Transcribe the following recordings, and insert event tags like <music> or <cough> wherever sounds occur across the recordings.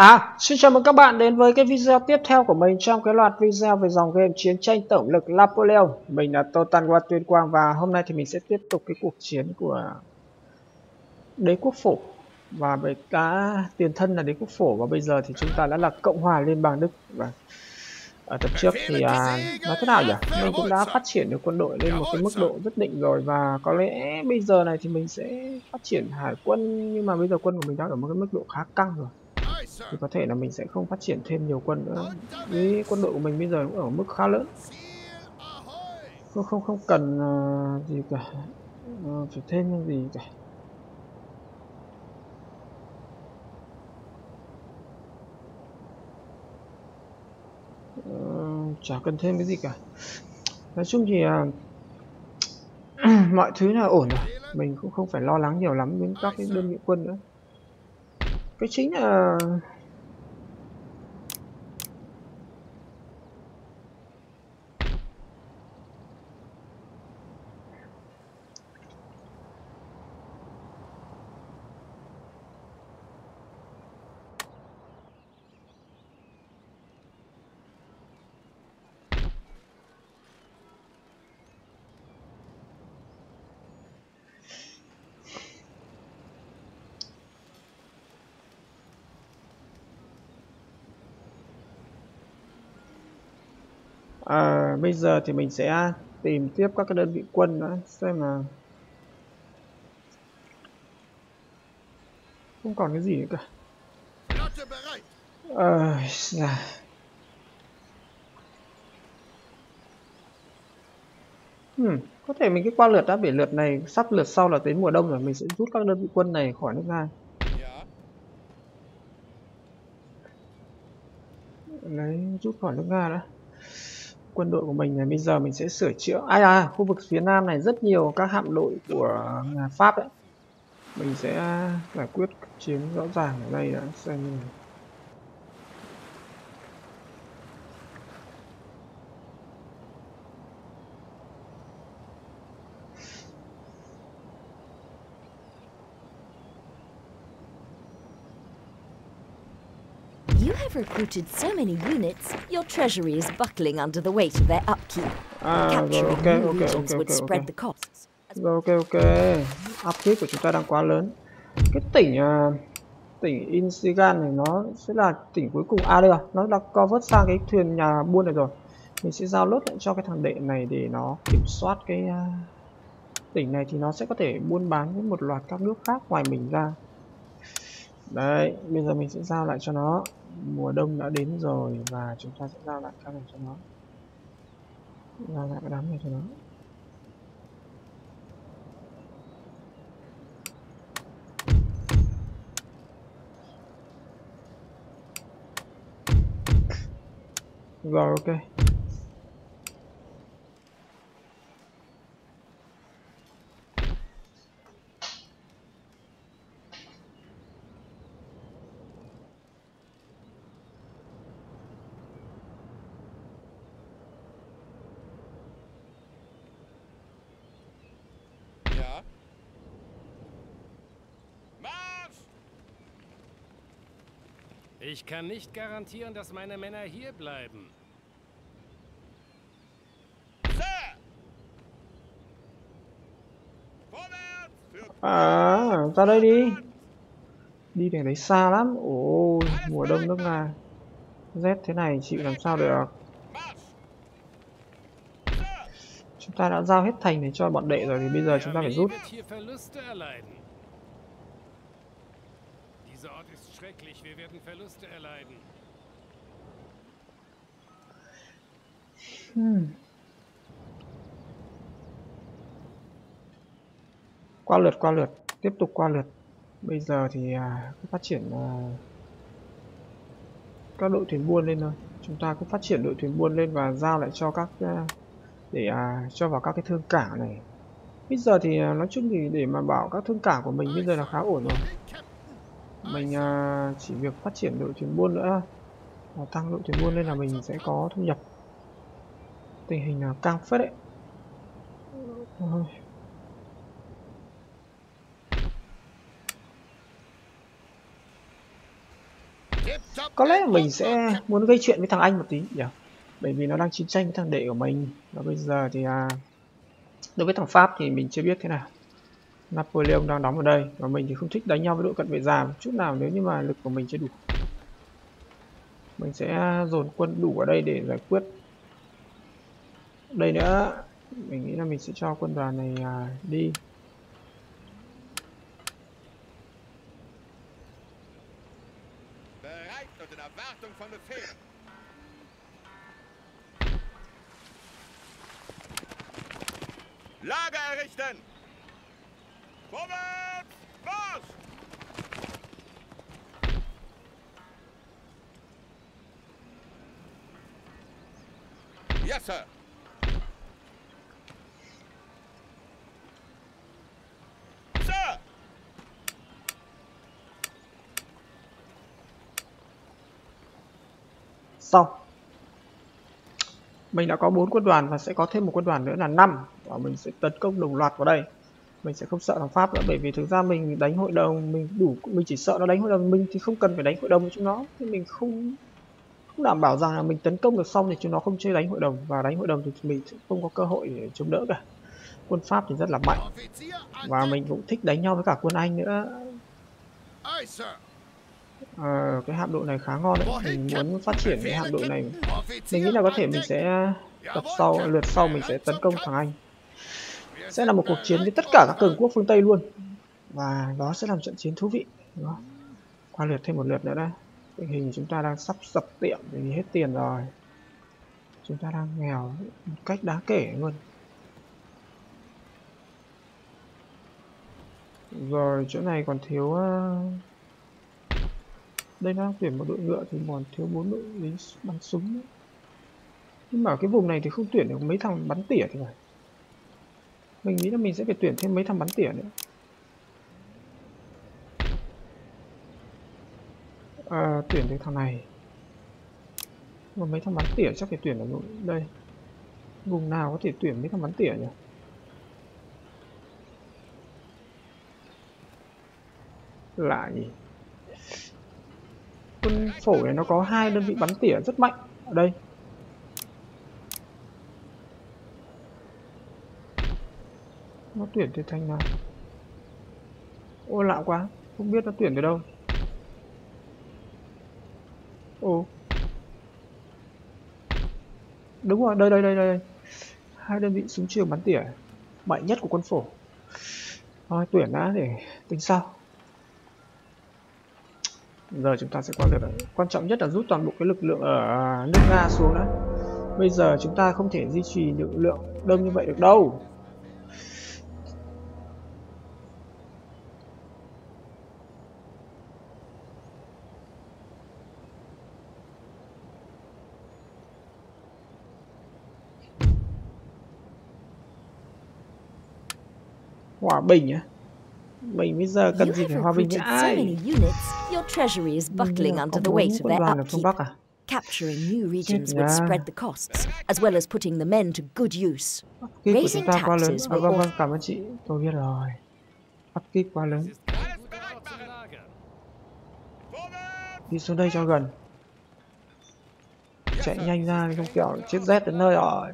À, xin chào mừng các bạn đến với cái video tiếp theo của mình trong cái loạt video về dòng game chiến tranh tổng lực Napoleon. Mình là Totan Qua Tuyên Quang và hôm nay thì mình sẽ tiếp tục cái cuộc chiến của đế quốc phổ và với đã tiền thân là đế quốc phổ và bây giờ thì chúng ta đã là Cộng hòa Liên bang Đức và ở tập trước thì à, nói thế nào nhỉ? Mình cũng đã phát triển được quân đội lên một cái mức độ rất định rồi và có lẽ bây giờ này thì mình sẽ phát triển hải quân nhưng mà bây giờ quân của mình đang ở một cái mức độ khá căng rồi thì có thể là mình sẽ không phát triển thêm nhiều quân nữa. Với quân đội của mình bây giờ cũng ở mức khá lớn. Không không không cần uh, gì cả. Uh, phải thêm những gì cả. Uh, chả cần thêm cái gì cả. Nói chung thì uh, <clears throat> mọi thứ là ổn rồi. Mình cũng không phải lo lắng nhiều lắm đến các cái đơn vị quân nữa cái chính là à, bây giờ thì mình sẽ tìm tiếp các cái đơn vị quân nữa xem là không còn cái gì nữa cả. Ờ à, hmm, có thể mình cái qua lượt đã bể lượt này sắp lượt sau là đến mùa đông rồi mình sẽ rút các đơn vị quân này khỏi nước nga. Lấy rút khỏi nước nga đã quân đội của mình này bây giờ mình sẽ sửa chữa. Ai à, khu vực phía nam này rất nhiều các hạm đội của pháp đấy mình sẽ giải quyết chiến rõ ràng ở đây đã xem have recruited so many units, your treasury is buckling under the weight of their upkeep. À, Capturing rồi, okay, new okay, regions okay, would okay, spread okay. the costs. Rồi ok ok. Upkeep của chúng ta đang quá lớn. Cái tỉnh uh, tỉnh Insigan này nó sẽ là tỉnh cuối cùng à đây rồi, nó đã convert sang cái thuyền nhà buôn này rồi. Mình sẽ giao lốt lại cho cái thằng đệ này để nó kiểm soát cái uh, tỉnh này thì nó sẽ có thể buôn bán với một loạt các nước khác ngoài mình ra. Đấy, bây giờ mình sẽ giao lại cho nó mùa đông đã đến rồi và chúng ta sẽ giao lại các này cho nó. Giao lại cái đám này cho nó. Rồi, ok. Ich kann nicht garantieren, dass meine Männer hier bleiben. Sir! Vorwärts! Für à ra đây đi. Đi đường đấy xa lắm. Ôi mùa đông nước nga. Rét thế này chịu làm sao được? Chúng ta đã giao hết thành này cho bọn đệ rồi thì bây giờ chúng ta phải rút wird hier Verluste erleiden. Dieser Ort ist schrecklich. Wir werden Verluste erleiden. Hm. qua lượt qua lượt tiếp tục qua lượt bây giờ thì à, cứ phát triển à, các đội thuyền buôn lên thôi chúng ta cứ phát triển đội thuyền buôn lên và giao lại cho các à, để à, cho vào các cái thương cảng này bây giờ thì à, nói chung thì để mà bảo các thương cảng của mình bây giờ là khá ổn rồi mình à, chỉ việc phát triển đội thuyền buôn nữa và tăng đội thuyền buôn lên là mình sẽ có thu nhập. Tình hình là căng phết đấy. Có lẽ mình sẽ muốn gây chuyện với thằng anh một tí nhỉ? Bởi vì nó đang chiến tranh với thằng đệ của mình. Và bây giờ thì à, đối với thằng pháp thì mình chưa biết thế nào napoleon đang đóng ở đây và mình thì không thích đánh nhau với đội cận vệ già một chút nào nếu như mà lực của mình chưa đủ. Mình sẽ dồn quân đủ ở đây để giải quyết. Đây nữa mình nghĩ là mình sẽ cho quân đoàn này à, đi. Lager errichten! Vorwärts! Los! Yes, sir. Sir! xong mình đã có bốn quân đoàn và sẽ có thêm một quân đoàn nữa là năm và mình sẽ tấn công đồng loạt vào đây mình sẽ không sợ thằng pháp nữa bởi vì thực ra mình đánh hội đồng mình đủ mình chỉ sợ nó đánh hội đồng mình thì không cần phải đánh hội đồng với chúng nó. Thì mình không không đảm bảo rằng là mình tấn công được xong thì chúng nó không chơi đánh hội đồng. Và đánh hội đồng thì mình sẽ không có cơ hội để chống đỡ cả. Quân pháp thì rất là mạnh. Và mình cũng thích đánh nhau với cả quân anh nữa. À, cái hạm đội này khá ngon đấy. Mình muốn phát triển cái hạm đội này. Mình nghĩ là có thể mình sẽ tập sau lượt sau mình sẽ tấn công thằng anh sẽ là một cuộc chiến với tất cả các cường quốc phương tây luôn. Và đó sẽ là một trận chiến thú vị đó. qua lượt thêm một lượt nữa đây. Tình hình chúng ta đang sắp sập tiệm vì hết tiền rồi. Chúng ta đang nghèo một cách đáng kể luôn. Rồi, chỗ này còn thiếu ờ, đây nó đang tuyển một đội ngựa thì còn thiếu bốn đội lính bắn súng nữa. nhưng mà cái vùng này thì không tuyển được mấy thằng bắn tỉa thì phải mình nghĩ là mình sẽ phải tuyển thêm mấy thằng bắn tỉa nữa. À, tuyển được thằng này. Mà mấy thằng bắn tỉa chắc phải tuyển ở đây. Vùng nào có thể tuyển mấy thằng bắn tỉa nhỉ? Lạ nhỉ. Quân phổ này nó có hai đơn vị bắn tỉa rất mạnh. Ở đây. Nó tuyển từ thành nào? Ô, lạ quá. Không biết nó tuyển từ đâu. Ô. Đúng rồi, đây đây đây đây hai đơn vị súng trường bắn tỉa. Mạnh nhất của quân phổ. Thôi, tuyển đã để tính sau. Giờ chúng ta sẽ qua lượt quan trọng nhất là rút toàn bộ cái lực lượng ở à, nước nga xuống đã. Bây giờ chúng ta không thể duy trì lực lượng đông như vậy được đâu. Hòa bình á mình bây giờ cần gì phải hòa bình với ai your treasury is buckling under the weight of their upkeep. bắc à Capturing new regions would spread the costs, as well as putting the men to good use. Raising taxes À, will vâng vâng, cảm ơn chị. Tôi biết rồi. Upkeep quá lớn. Đi xuống đây cho gần. Chạy nhanh ra không kiểu chết rét đến nơi rồi.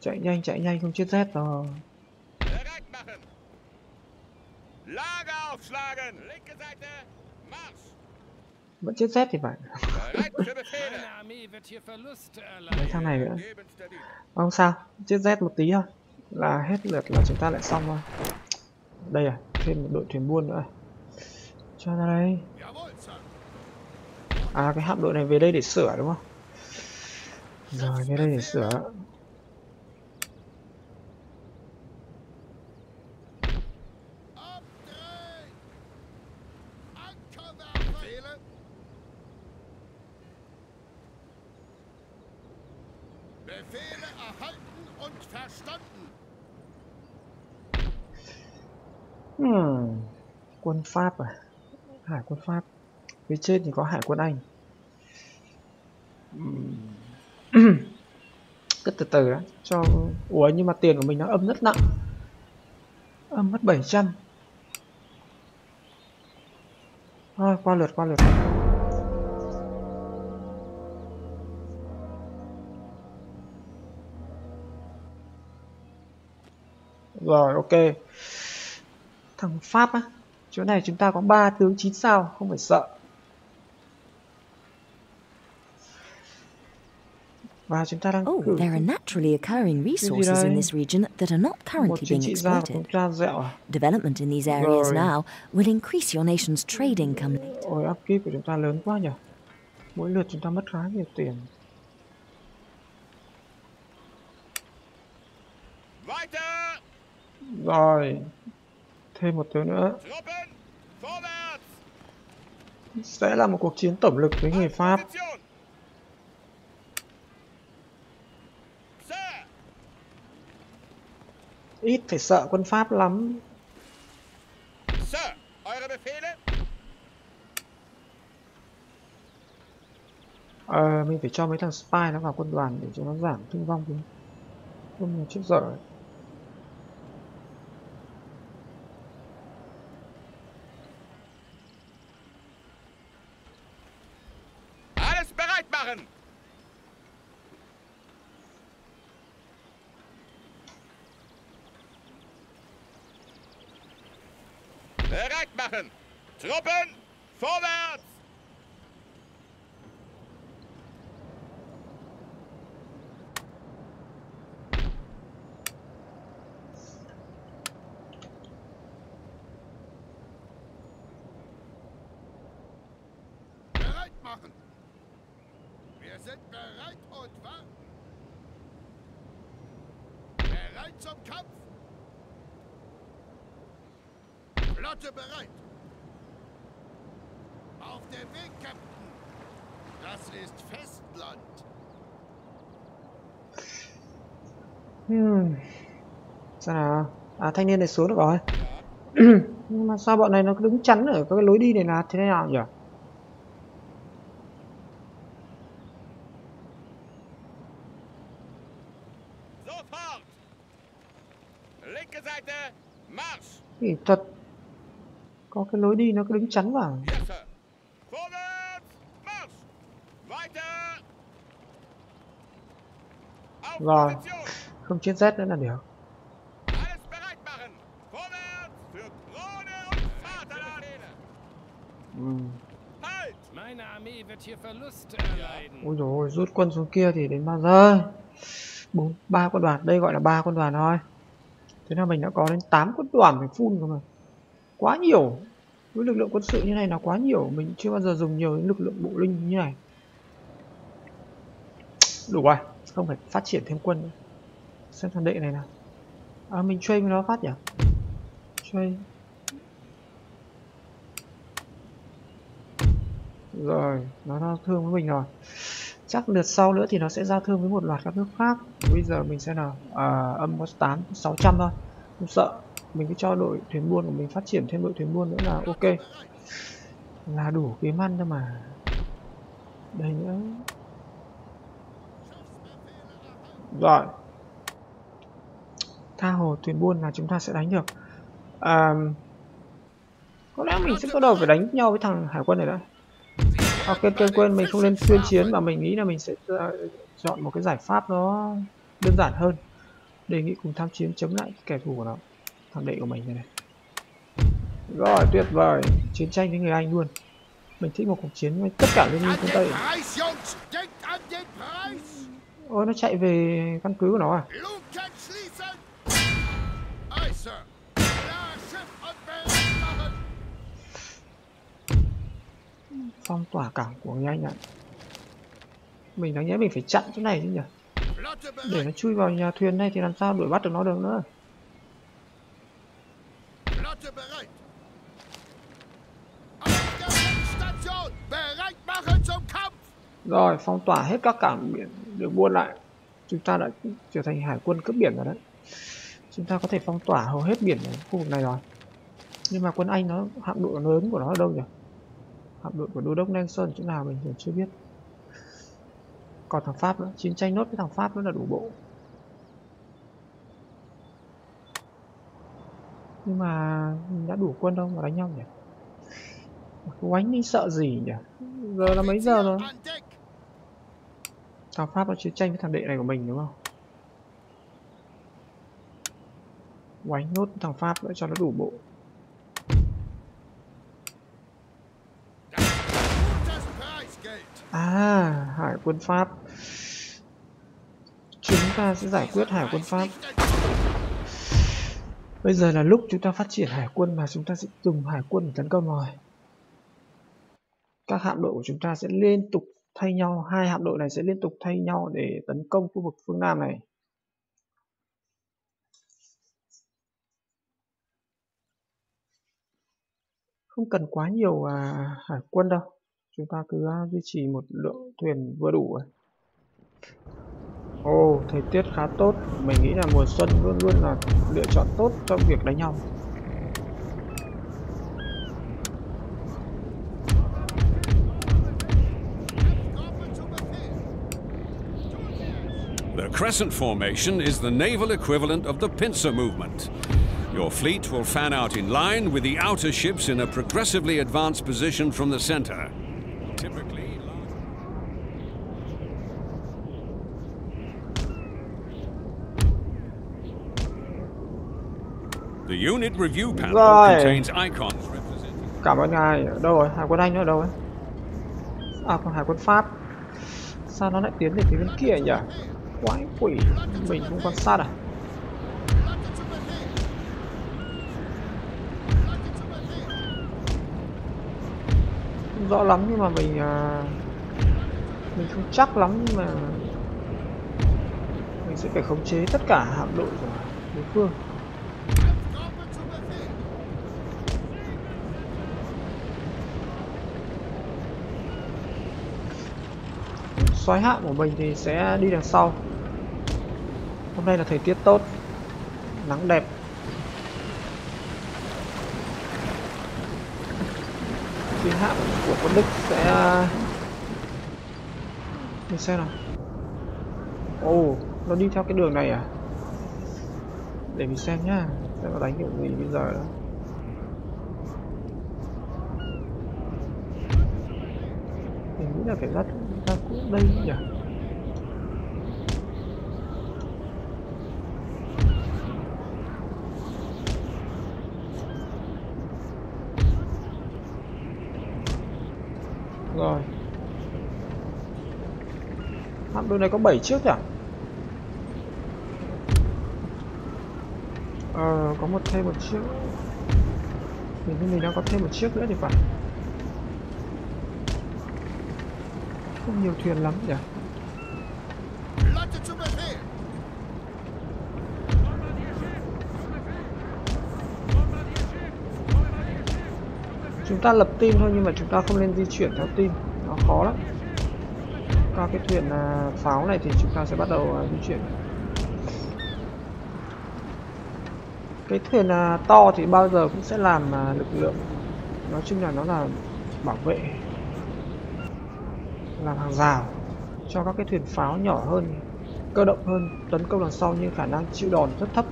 Chạy nhanh chạy nhanh không chết rét rồi. Vẫn chết rét thì phải. Mấy thằng này nữa. Không sao. Chết rét một tí thôi. Là hết lượt là chúng ta lại xong thôi. Đây à. Thêm một đội thuyền buôn nữa. Cho ra đây. À cái hạm đội này về đây để sửa đúng không? Rồi về đây để sửa. Befehle erhalten und verstanden! Hmm. Quân Pháp à? Hải quân Pháp. Phía trên thì có hải quân Anh. Hmm. <clears throat> Cứ từ từ đã. Cho... Ủa nhưng mà tiền của mình nó âm rất nặng. Âm mất 700. Thôi À, thôi qua lượt qua lượt rồi ok. Thằng pháp á chỗ này chúng ta có ba tướng 9 sao không phải sợ. Và chúng ta đang Oh, there are naturally occurring resources in this region that are not currently being exploited. à? Development in these areas Rồi. now will increase your nation's trade income. Ôi upkeep của chúng ta lớn quá nhỉ? Mỗi lượt chúng ta mất khá nhiều tiền rồi. Thêm một thứ nữa. Sẽ là một cuộc chiến tổng lực với người pháp. Ít phải sợ quân pháp lắm. Ờ, à, mình phải cho mấy thằng spy nó vào quân đoàn để cho nó giảm thương vong đi. Không là chết dở. Machen! Truppen! Vorwärts! Bereit machen! Wir sind bereit und warten! Bereit zum Kampf! Flotte bereit! Auf dem Weg, Captain! Das ist Festland! hmm. sao nào à thanh niên này xuống được rồi <coughs> nhưng mà sao bọn này nó cứ đứng chắn ở cái lối đi này là thế nào nhỉ Sofort! Linke Seite, Marsch! thì thật có cái lối đi nó cứ đứng chắn vào Yes, Sir. Vorwärts, Marsch! Weiter! Auf Rồi. Không chết rét nữa là được. Erleiden. ôi dồi ôi, rút quân xuống kia thì đến bao giờ? Bốn ba quân đoàn đây gọi là ba quân đoàn thôi. Thế là mình đã có đến 8 quân đoàn phải phun cơ mà. Quá nhiều. Với lực lượng quân sự như này là quá nhiều. Mình chưa bao giờ dùng nhiều những lực lượng bộ linh như này. Đủ rồi không phải phát triển thêm quân nữa. Xem thằng đệ này nào. À mình chơi với nó phát nhỉ? Chơi rồi nó giao thương với mình rồi. Chắc lượt sau nữa thì nó sẽ giao thương với một loạt các nước khác. Bây giờ mình sẽ nào. À, âm có tám sáu trăm thôi. Không sợ. Mình cứ cho đội thuyền buôn của mình phát triển thêm đội thuyền buôn nữa là ok. Là đủ kiếm ăn thôi mà. Đây nữa rồi. Tha hồ thuyền buôn là chúng ta sẽ đánh được. À, có lẽ mình sẽ bắt đầu phải đánh nhau với thằng hải quân này đã. À, ok quên quên mình không nên tuyên chiến mà mình nghĩ là mình sẽ ờ, chọn một cái giải pháp nó đơn giản hơn. Đề nghị cùng tham chiến chống lại kẻ thù của nó. Thằng đệ của mình này này. Rồi tuyệt vời. Chiến tranh với người anh luôn. Mình thích một cuộc chiến với tất cả liên minh phương tây ôi nó chạy về căn cứ của nó à? Phong tỏa cảng của người anh ạ. Mình đáng nhẽ mình phải chặn chỗ này chứ nhỉ? Để nó chui vào nhà thuyền này thì làm sao đuổi bắt được nó được nữa? Rồi phong tỏa hết các cảng biển được buôn lại. Chúng ta đã trở thành hải quân cướp biển rồi đấy. Chúng ta có thể phong tỏa hầu hết biển ở khu vực này rồi. Nhưng mà quân anh nó, hạm đội lớn của nó ở đâu nhỉ? Hạm đội của đô đốc Nelson chỗ nào mình còn chưa biết. Còn thằng Pháp nữa, chiến tranh nốt với thằng Pháp nữa là đủ bộ. Nhưng mà mình đã đủ quân đâu mà đánh nhau nhỉ? Quánh đi sợ gì nhỉ? Giờ là mấy giờ rồi? On thằng pháp nó chiến tranh với thằng đệ này của mình, đúng không? Quánh nốt thằng pháp nữa cho nó đủ bộ. À hải quân pháp. Chúng ta sẽ giải quyết hải quân pháp. Bây giờ là lúc chúng ta phát triển hải quân mà chúng ta sẽ dùng hải quân để tấn công rồi. Các hạm đội của chúng ta sẽ liên tục thay nhau hai hạm đội này sẽ liên tục thay nhau để tấn công khu vực phương nam này. Không cần quá nhiều à, hải quân đâu. Chúng ta cứ à, duy trì một lượng thuyền vừa đủ rồi. Ồ thời tiết khá tốt. Mình nghĩ là mùa xuân luôn luôn là lựa chọn tốt trong việc đánh nhau. Crescent formation is the naval equivalent of the pincer movement. Your fleet will fan out in line with the outer ships in a progressively advanced position from the center. Typically, the unit review panel Rồi. contains icons representing cảm ơn ngài đâu rồi hải quân anh ở đâu ấy à còn hải quân pháp sao nó lại tiến về phía bên kia nhỉ quái. Quỷ mình không quan sát à? Không rõ lắm nhưng mà mình à, mình không chắc lắm nhưng mà mình sẽ phải khống chế tất cả hạm đội của đối phương. Xoáy hạm của mình thì sẽ đi đằng sau hôm nay là thời tiết tốt, nắng đẹp. Phía hạm của quân đức sẽ để xem nào. Ồ, nó đi theo cái đường này à? Để mình xem nhá, xem nó đánh kiểu gì bây giờ đó mình nghĩ là phải ra ra cũng đây nhỉ rồi Đôi này có 7 chiếc nhỉ? Ờ có một thêm một chiếc. Mình như mình đang có thêm một chiếc nữa thì phải. Không nhiều thuyền lắm nhỉ? Chúng ta lập team thôi nhưng mà chúng ta không nên di chuyển theo team. Nó khó lắm qua cái thuyền à, pháo này thì chúng ta sẽ bắt đầu à, di chuyển. Cái thuyền à, to thì bao giờ cũng sẽ làm lực lượng. Nói chung là nó là bảo vệ, làm hàng rào cho các cái thuyền pháo nhỏ hơn, cơ động hơn, tấn công đằng sau nhưng khả năng chịu đòn rất thấp.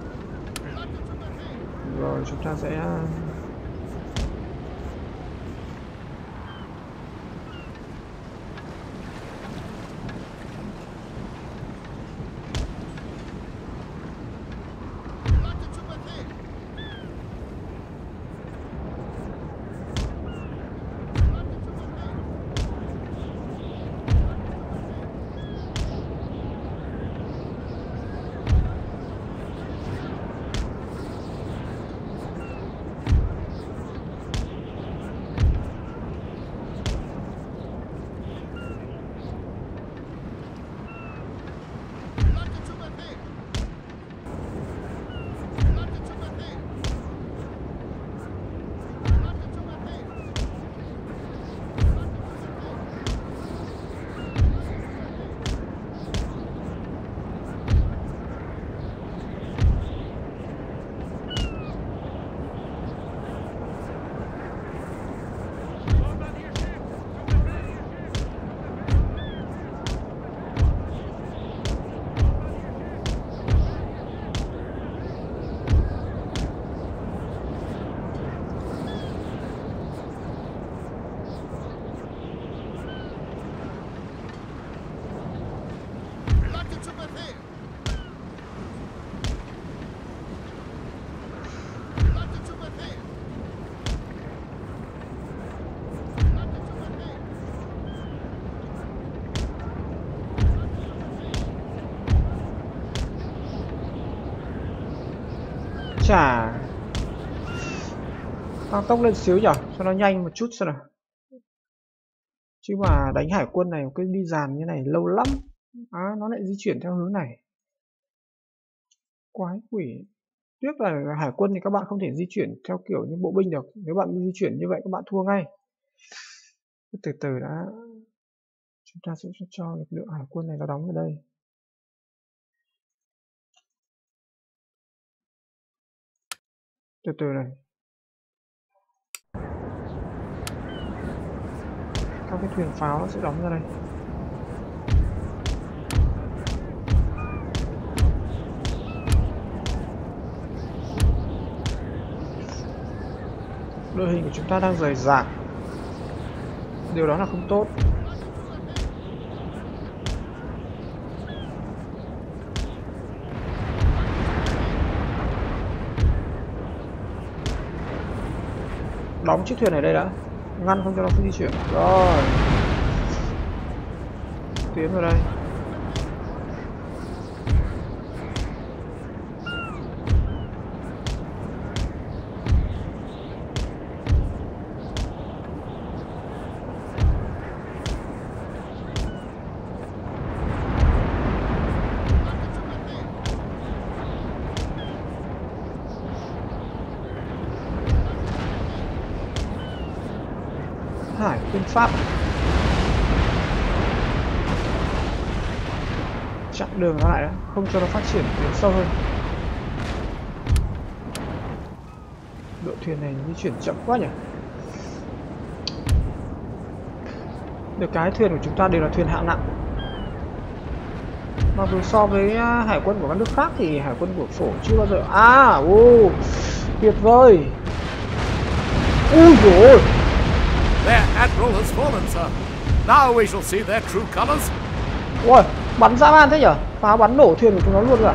Rồi chúng ta sẽ chả tăng tốc lên xíu nhở cho nó nhanh một chút xem nào. Chứ mà đánh hải quân này cứ đi dàn như này lâu lắm. À, nó lại di chuyển theo hướng này. Quái quỷ. Tiếc là hải quân thì các bạn không thể di chuyển theo kiểu như bộ binh được. Nếu bạn di chuyển như vậy các bạn thua ngay. Từ từ đã. Chúng ta sẽ cho lực lượng hải quân này nó đóng ở đây. Từ từ này. Các cái thuyền pháo nó sẽ đóng ra đây. Đội hình của chúng ta đang rời rạc. Điều đó là không tốt. Đóng chiếc thuyền ở đây đã. Ngăn không cho nó di chuyển. Rồi. Tiến vào đây hải quân pháp. Chặn đường nó lại đó không cho nó phát triển tiến sâu hơn. Đội thuyền này di chuyển chậm quá nhỉ? Được, cái thuyền của chúng ta đều là thuyền hạng nặng. Mặc dù so với à, hải quân của các nước khác thì hải quân của phổ chưa bao giờ à ô tuyệt vời. Ui dồi ôi admiral has fallen, sir. Now we shall see their true colors. Ôi, bắn dã man thế nhở? Phá bắn nổ thuyền của chúng nó luôn rồi à?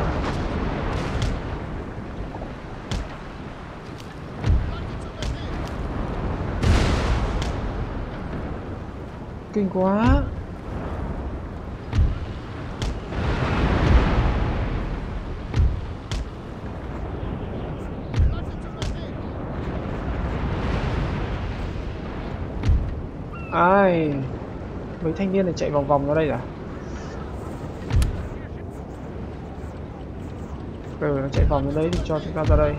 Kinh quá. Ai Mấy thanh niên này chạy vòng vòng ra đây à? Ừ nó chạy vòng ra đấy thì cho chúng ta ra đây.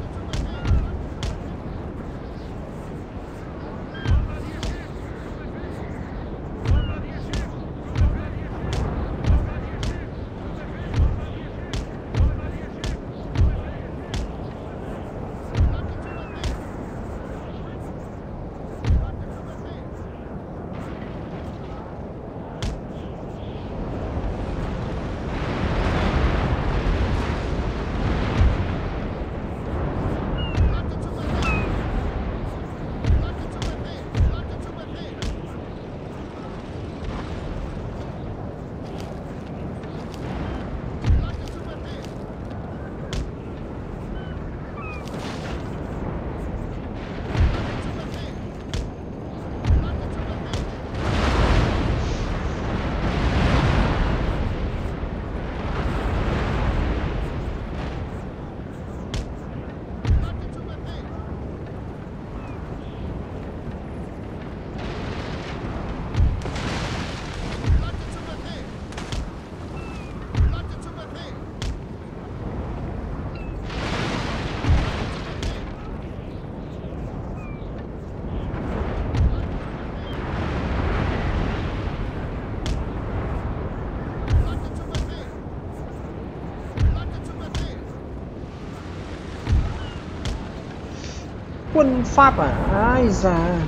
Quân Pháp à? Ai già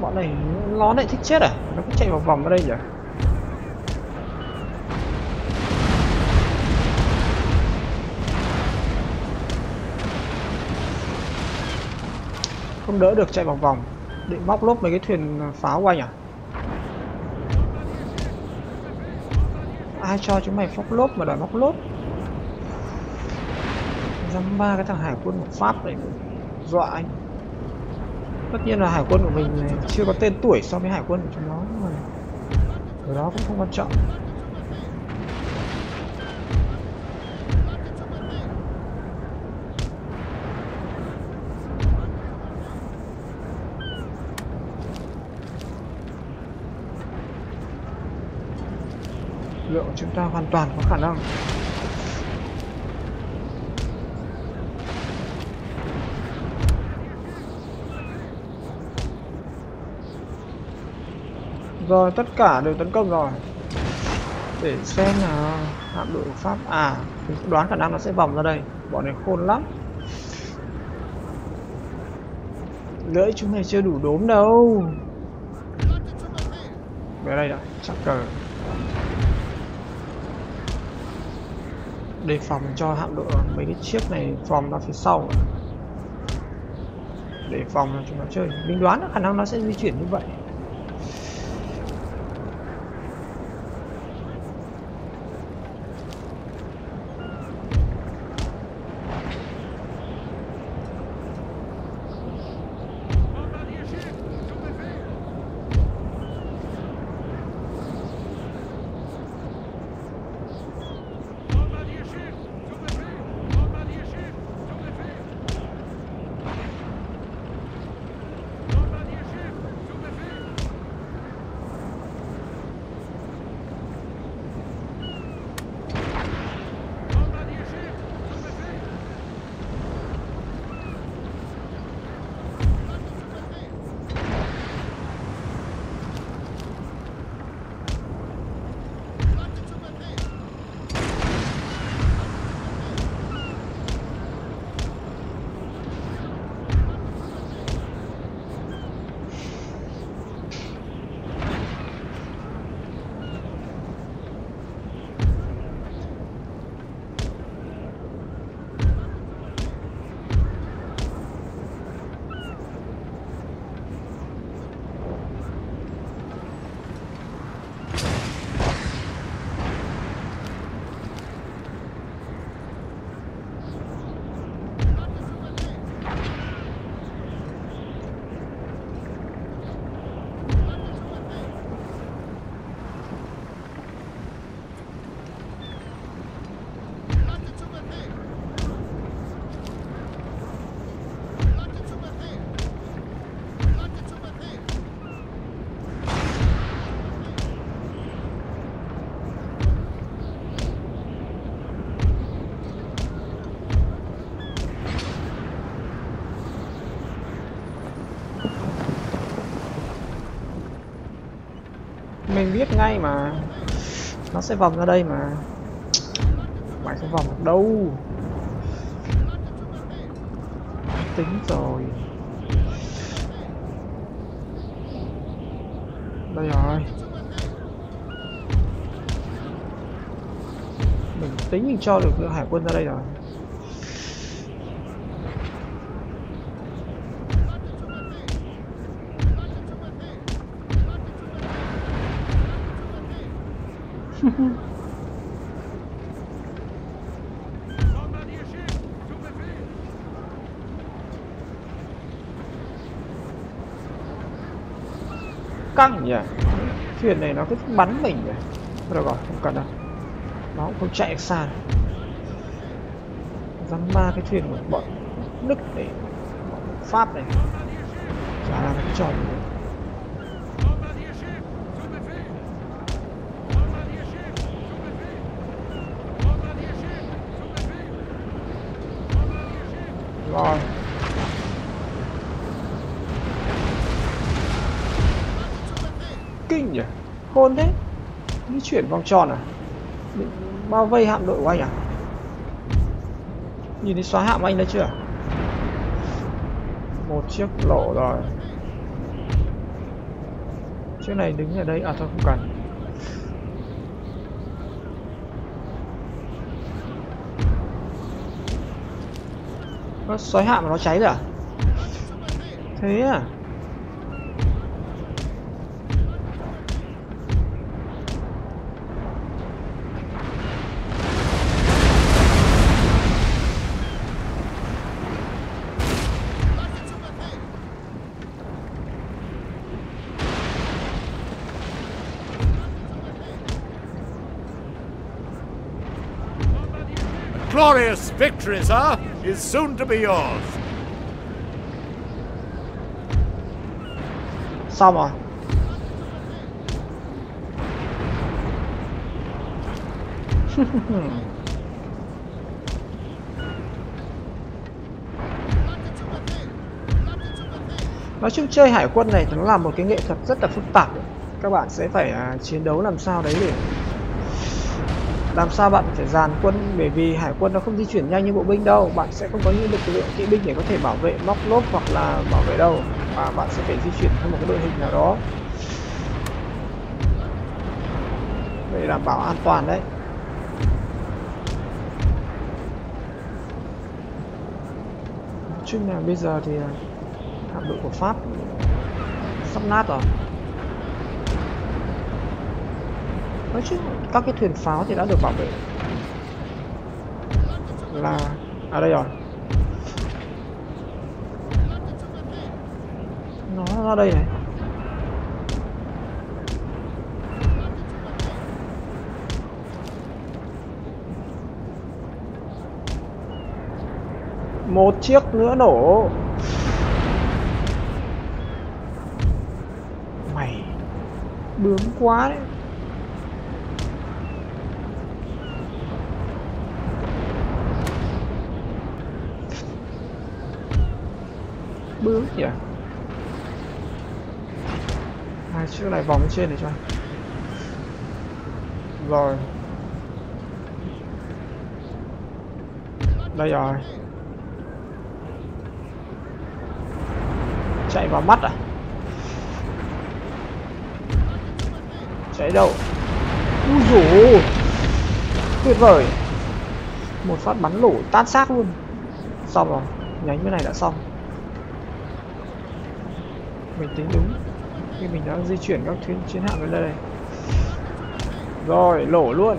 Bọn này, nó lại thích chết à? Nó cứ chạy vào vòng ở đây nhỉ? không đỡ được chạy vòng vòng định móc lốp mấy cái thuyền pháo qua nhỉ ai cho chúng mày phóc lốp mà đòi móc lốp? Dăm ba cái thằng hải quân của pháp này dọa anh. Tất nhiên là hải quân của mình chưa có tên tuổi so với hải quân của chúng nó, mà cái đó cũng không quan trọng. Chúng ta hoàn toàn có khả năng. Rồi, tất cả đều tấn công rồi. Để xem là hạm đội của pháp. À mình cũng đoán khả năng nó sẽ vòng ra đây. Bọn này khôn lắm. Lưỡi chúng này chưa đủ đốm đâu. Về đây đã chắc cờ đề phòng cho hạm đội mấy cái chiếc này, phòng ra phía sau. Để phòng là chúng nó chơi. Mình đoán là khả năng nó sẽ di chuyển như vậy. Mình biết ngay mà. Nó sẽ vòng ra đây mà. Mày không vòng được đâu? Tính rồi. Đây rồi. Mình tính cho được hải quân ra đây rồi. Căng nhỉ? Thuyền này nó cứ bắn mình nhỉ? Thôi gọi rồi, không cần đâu. Nó cũng không chạy xa. Dám ba cái thuyền của bọn đức này, bọn pháp này. Chả làm cái trò gì nữa. rồi kinh nhỉ khôn thế di chuyển vòng tròn à? Định bao vây hạm đội của anh à? Nhìn thấy xóa hạm anh đấy chưa? Một chiếc lộ rồi. Chiếc này đứng ở đây. À thôi, không cần. Nó xóa hạm mà nó cháy rồi à? Thế à Glorious victory, sir, is soon to be yours. xong <laughs> rồi nói chung chơi hải quân này nó là một cái nghệ thuật rất là phức tạp các bạn sẽ phải à, chiến đấu làm sao đấy để làm sao bạn phải dàn quân? Bởi vì hải quân nó không di chuyển nhanh như bộ binh đâu. Bạn sẽ không có những lực lượng kỵ binh để có thể bảo vệ móc lốp hoặc là bảo vệ đâu. Mà bạn sẽ phải di chuyển theo một cái đội hình nào đó. Để đảm bảo an toàn đấy. Nói chung là bây giờ thì à, hạm đội của pháp sắp nát rồi. Nói chung các cái thuyền pháo thì đã được bảo vệ. Là à đây rồi. Nó ra đây này. Một chiếc nữa nổ. Mày, bướng quá đấy. Bướng nhỉ? Hai chiếc này vòng trên để cho. Rồi. Đây rồi. Chạy vào mắt à? Chạy đâu? Ui dồi tuyệt vời. Một phát bắn lổ tan xác luôn. Xong rồi. Nhánh bên này đã xong mình tính đúng. Khi mình đã di chuyển các chuyến chiến hạm đến đây. Rồi, lổ luôn.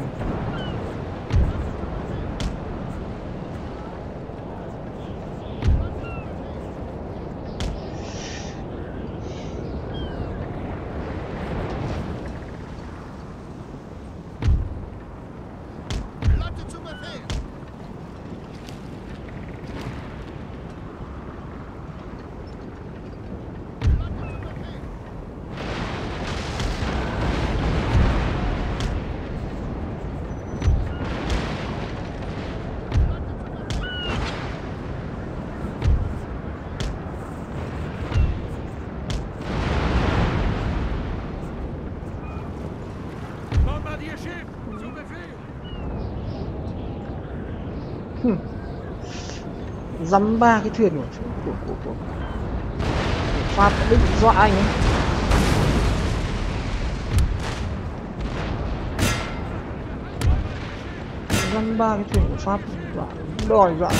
Dăm ba cái thuyền của của của, của pháp định dọa anh ấy. Dăm ba cái thuyền của pháp dọa đòi dọa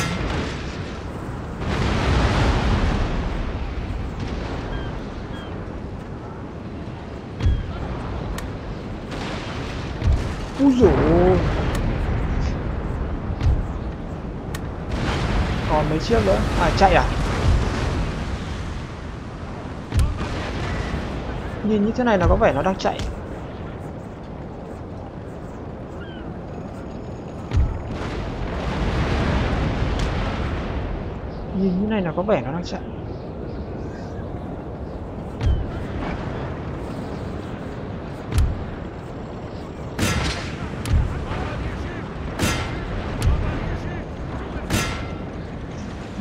Úi dồi còn mấy chiếc nữa. À chạy à? Nhìn như thế này là có vẻ nó đang chạy. Nhìn như này là có vẻ nó đang chạy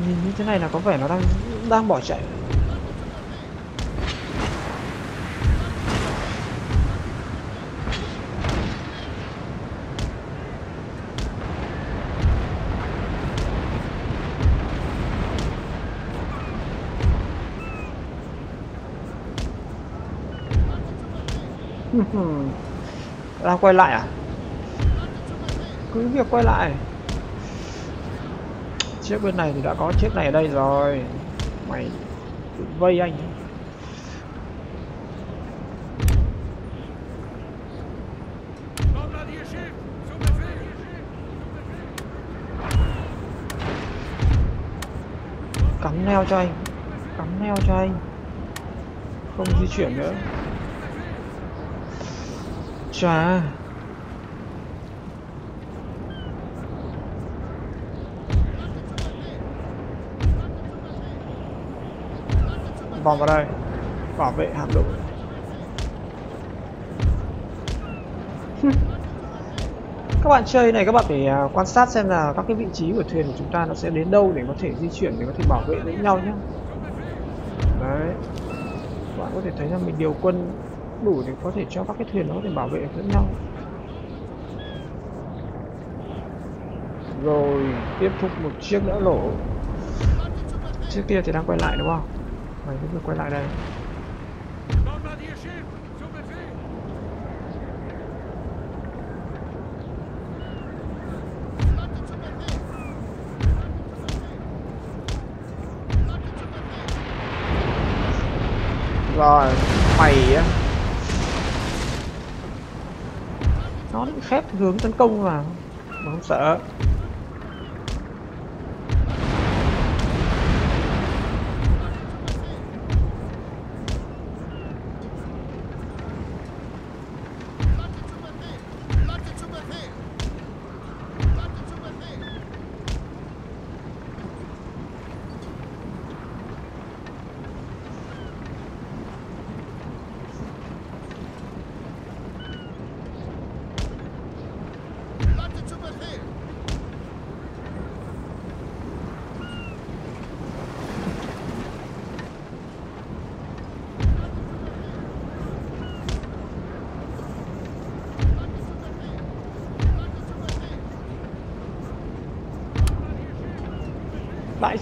nhìn như thế này là có vẻ nó đang đang bỏ chạy. <laughs> Đang quay lại à? Cứ việc quay lại chiếc bên này thì đã có chiếc này ở đây rồi. Mày tự vây anh. Cắm neo cho anh. Cắm neo cho anh. Không di chuyển nữa. Chà. Vòng vào đây. Bảo vệ hạm đội. Các bạn chơi này, các bạn phải à, quan sát xem là các cái vị trí của thuyền của chúng ta nó sẽ đến đâu để có thể di chuyển, để có thể bảo vệ lẫn nhau nhé đấy. Các bạn có thể thấy là mình điều quân đủ để có thể cho các cái thuyền nó có thể bảo vệ lẫn nhau. Rồi, tiếp tục một chiếc nữa lỗ chiếc kia thì đang quay lại đúng không? Mày tiếp tục quay lại đây. Rồi mày á. Nó khép hướng tấn công vào. Mà không sợ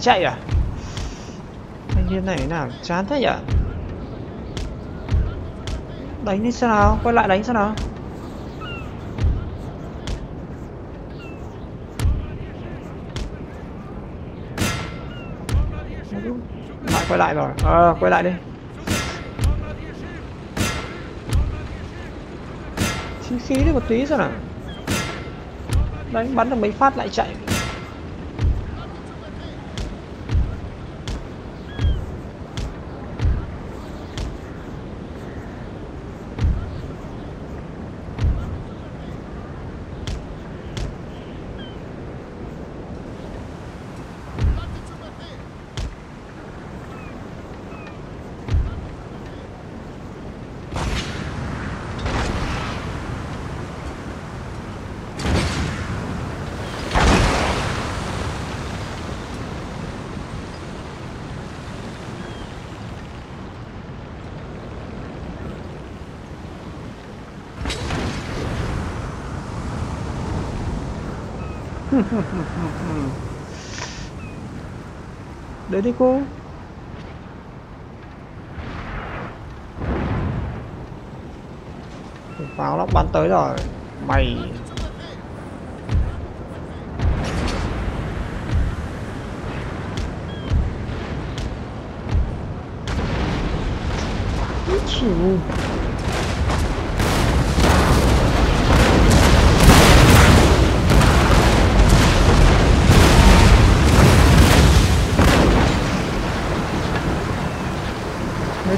chạy à? Anh như này nào? Chán thế nhỉ? Đánh đi sao nào, quay lại đánh sao nào. Lại quay lại rồi. Ờ quay lại đi. Chi khí đi một tí sao nào. Đánh bắn được mấy phát lại chạy. Đấy đi cô. Pháo nó bắn tới rồi. Mày. Chịu.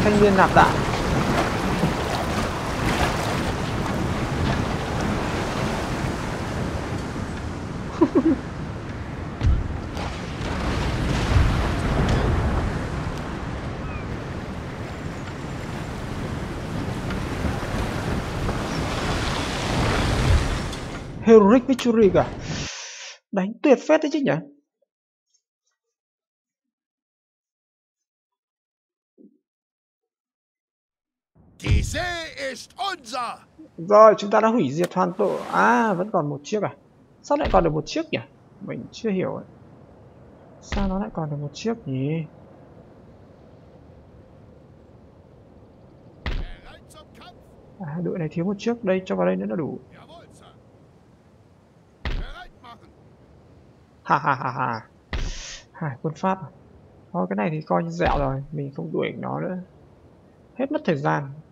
Thanh niên nạp đạn. <laughs> Heroic Victory cả Đánh tuyệt phết đấy chứ nhỉ Die See ist unser! Rồi chúng ta đã hủy diệt hoàn tổ. À vẫn còn một chiếc à? Sao lại còn được một chiếc nhỉ? Mình chưa hiểu ấy. Sao nó lại còn được một chiếc nhỉ? À, Đội này thiếu một chiếc. Đây cho vào đây nữa là đủ. Ha ha ha ha. Hải quân Pháp à? thôi cái này thì coi như dẹo rồi. Mình không đuổi nó nữa. Hết mất thời gian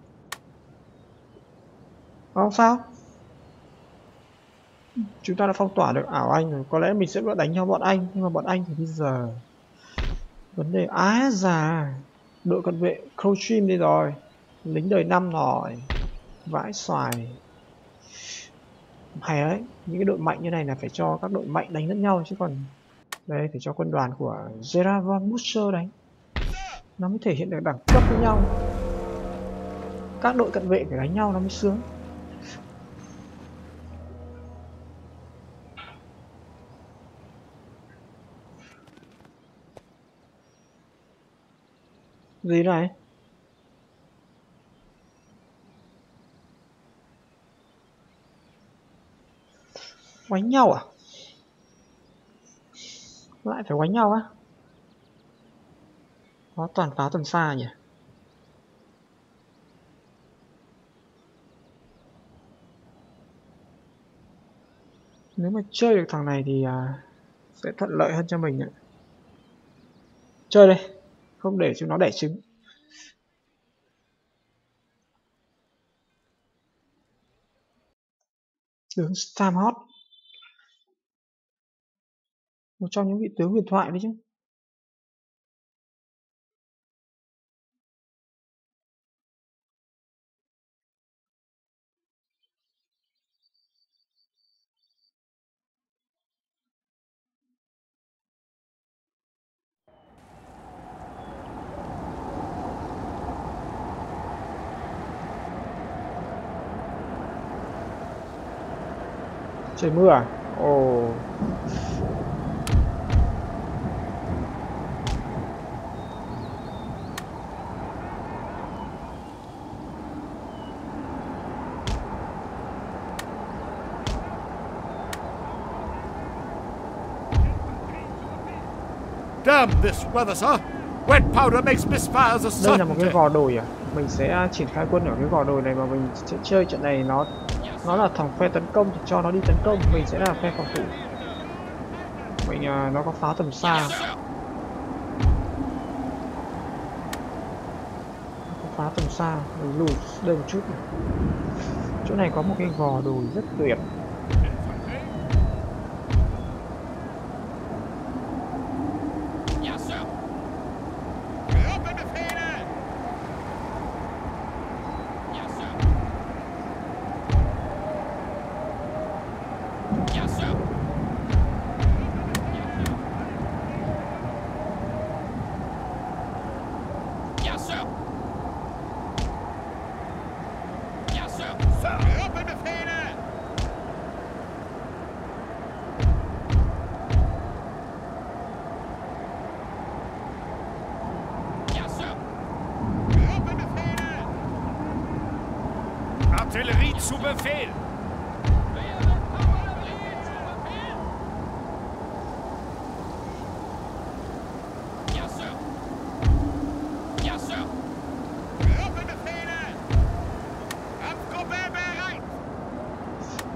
không, sao? Chúng ta đã phong tỏa được ảo anh rồi. Có lẽ mình sẽ đánh nhau bọn anh, nhưng mà bọn anh thì bây giờ vấn đề á già. Đội cận vệ Crowstream đi rồi, lính đời năm rồi, vãi xoài. Hay đấy, những cái đội mạnh như này là phải cho các đội mạnh đánh lẫn nhau chứ còn đây, phải cho quân đoàn của Gerard von đánh. Nó mới thể hiện được đẳng cấp với nhau. Các đội cận vệ phải đánh nhau nó mới sướng. Gì này quánh nhau à? Lại phải quánh nhau á? Nó toàn pháo tầm xa nhỉ? Nếu mà chơi được thằng này thì à, sẽ thuận lợi hơn cho mình ạ. Chơi đây không để chúng nó đẻ trứng. Tướng Stamhot một trong những vị tướng huyền thoại đấy chứ. Trời mưa à? Ồ. Damn this weather, sir. Wet powder makes misfires a đây là một cái gò đồi à? Mình sẽ triển khai quân ở cái gò đồi này và mình sẽ chơi trận này. Nó nó là thằng phe tấn công thì cho nó đi tấn công mình sẽ là phe phòng thủ. Mình à, nó có pháo tầm xa. Có pháo tầm xa mình lùi đây một chút này. chỗ này có một cái gò đồi rất tuyệt.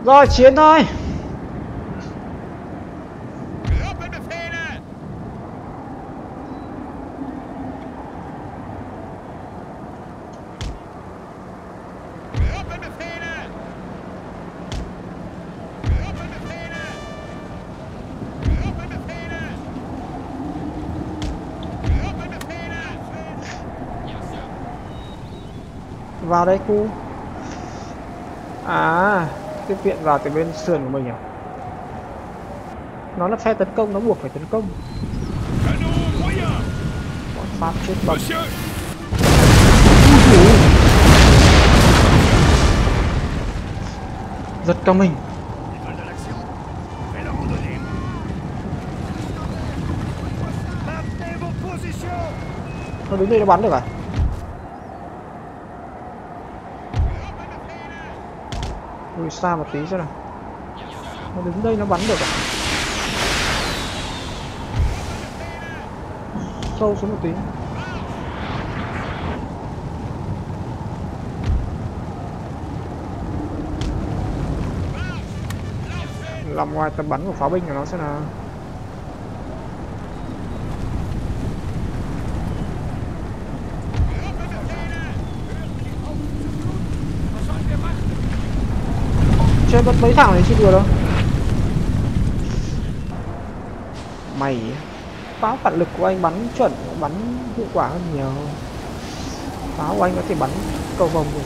Rồi chiến thôi. Vào đây cu tiếp viện vào từ bên sườn của mình à? Nó là phe tấn công, nó buộc phải tấn công. Bọn pháp chết bầm. Giật cao mình. Nó đứng đây nó bắn được à? Lùi xa một tí xem nào. Nó đứng đây, nó bắn được à? Sâu xuống một tí. Làm ngoài tầm bắn của pháo binh của nó sẽ nào. Chơi mất mấy thằng này chưa được đâu. Mày pháo phản lực của anh bắn chuẩn bắn hiệu quả hơn nhiều. Pháo của anh có thể bắn cầu vòng được.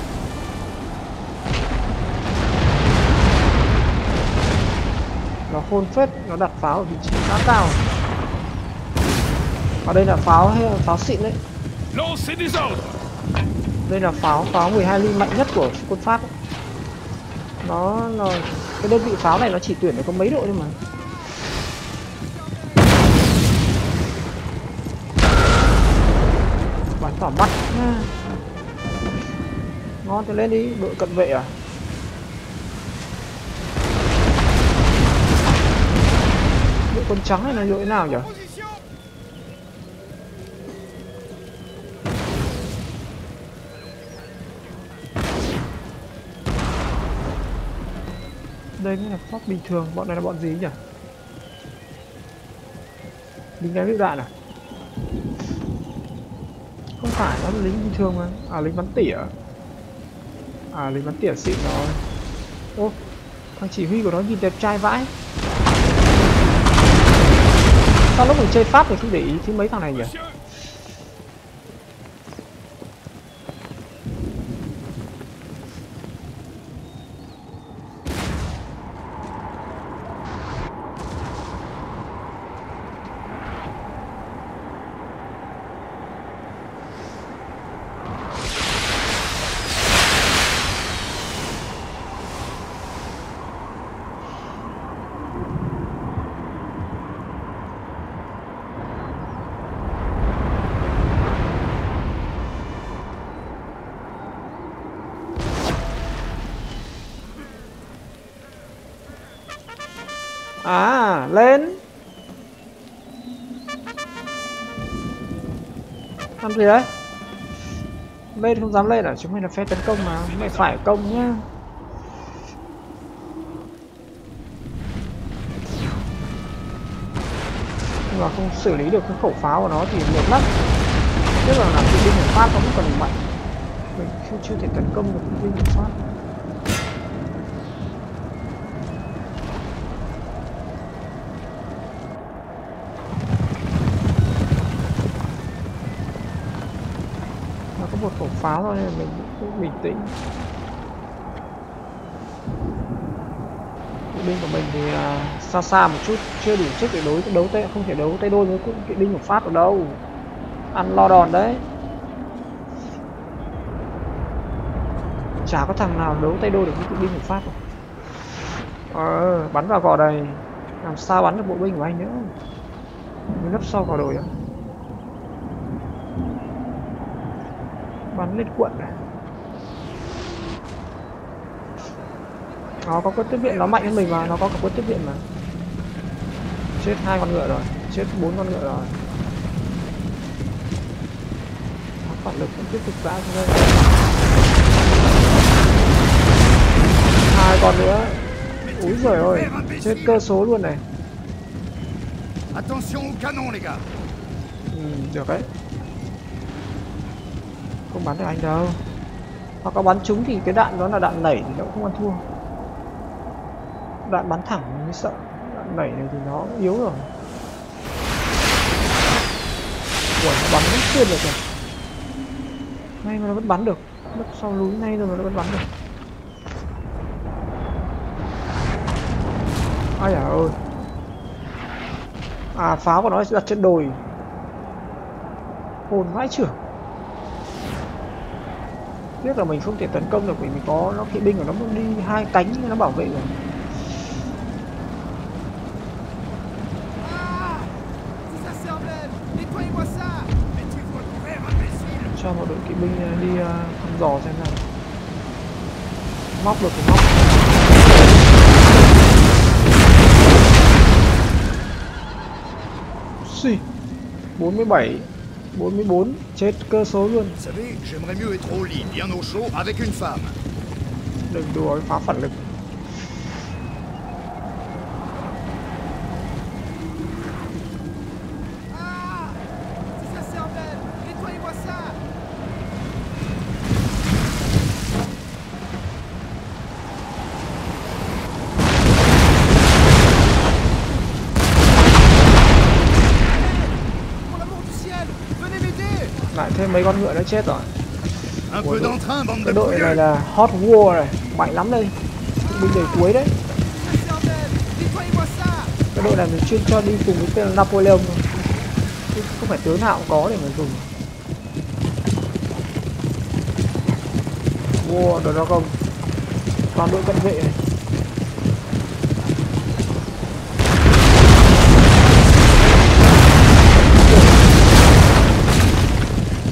Nó khôn phết nó đặt pháo ở vị trí khá cao. Ở đây là pháo hay là pháo xịn đấy? Đây là pháo pháo 12 ly mạnh nhất của quân pháp nó nó cái đơn vị pháo này nó chỉ tuyển được có mấy đội thôi mà. Bắn tỏ mắt. Ngon thì lên đi, đội cận vệ à? Đội quân trắng này là đội nào nhỉ đây mới là pháp bình thường. Bọn này là bọn gì nhỉ? Lính ném lựu đạn à? Không phải, nó là lính bình thường mà. À lính bắn tỉa. À lính bắn tỉa xịn rồi. Ô, thằng chỉ huy của nó nhìn đẹp trai vãi. Sao lúc mình chơi pháp thì không để ý thấy mấy thằng này nhỉ Monsieur à lên làm gì đấy? Lên không dám lên à? Chúng mình là phe tấn công mà, chúng mày phải công nhá. Nhưng mà không xử lý được cái khẩu pháo của nó thì mệt lắm. Tức là làm kỵ binh của pháp nó cũng cần mạnh. Mình chưa chưa thể tấn công được kỵ binh của pháp. Pháo thôi nên là mình cũng bình tĩnh. Kỵ binh của mình thì uh, xa xa một chút chưa đủ sức để đối đấu tay không thể đấu tay đôi với kỵ binh của pháp được đâu. Ăn lo đòn đấy. Chả có thằng nào đấu tay đôi được với kỵ binh của pháp đâu. Ờ bắn vào gò đầy làm sao bắn được bộ binh của anh nữa? Nấp sau gò đồi à bắn lên cuộn này nó có quân tiếp viện nó mạnh hơn mình mà nó có cả quân tiếp viện mà. Chết hai con ngựa rồi chết bốn con ngựa rồi. Nó phản lực vẫn tiếp tục ra xuống đây hai con nữa. Úi giời ơi chết cơ số luôn này. Attention au canon, les gars. Ừ, được đấy không bắn được anh đâu. Hoặc có bắn trúng thì cái đạn đó là đạn nảy thì nó cũng không ăn thua. Đạn bắn thẳng mới sợ. Đạn nảy này thì nó yếu rồi. Ủa, nó bắn vẫn xuyên được rồi. Ngay mà nó vẫn bắn được. Mất sau núi nay rồi mà nó vẫn bắn được. Ai à ơi. À pháo của nó đặt trên đồi. Hồn vãi trưởng tiếc là mình không thể tấn công được vì mình có, nó kỵ binh của nó đi hai cánh nó bảo vệ rồi. Cho một đội kỵ binh à, đi à, thăm dò xem nào. Móc được thì móc. Xì 47 44 chết cơ số luôn Vous savez, j'aimerais mieux être au lit, bien au chaud, avec une femme. đừng đùa phá phản lực mấy con ngựa nữa chết rồi. Cái đội này là hot war này mạnh lắm đây. Binh đời cuối đấy. Cái đội này mình chuyên cho đi cùng với tên Napoleon thôi. Không phải tướng nào cũng có để mà dùng. Đó không toàn đội cận vệ này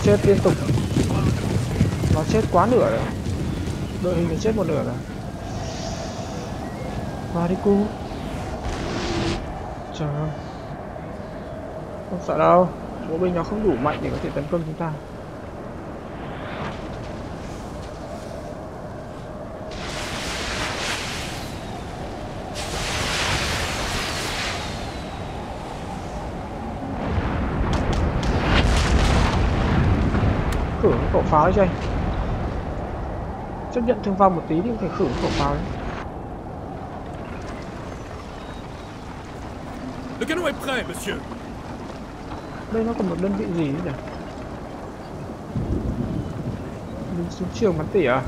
chết liên tục. Nó chết quá nửa rồi. Đội hình nó chết một nửa rồi. Vào đi cu. Trời ơi. Không sợ đâu. Bộ binh nó không đủ mạnh để có thể tấn công chúng ta khử cái khẩu pháo ấy cho anh. Chấp nhận thương vong một tí thì cũng phải khử khẩu pháo ấy Le canon est prêt, monsieur. đây nó còn một đơn vị gì nữa nhỉ? Lính súng trường bắn tỉa à?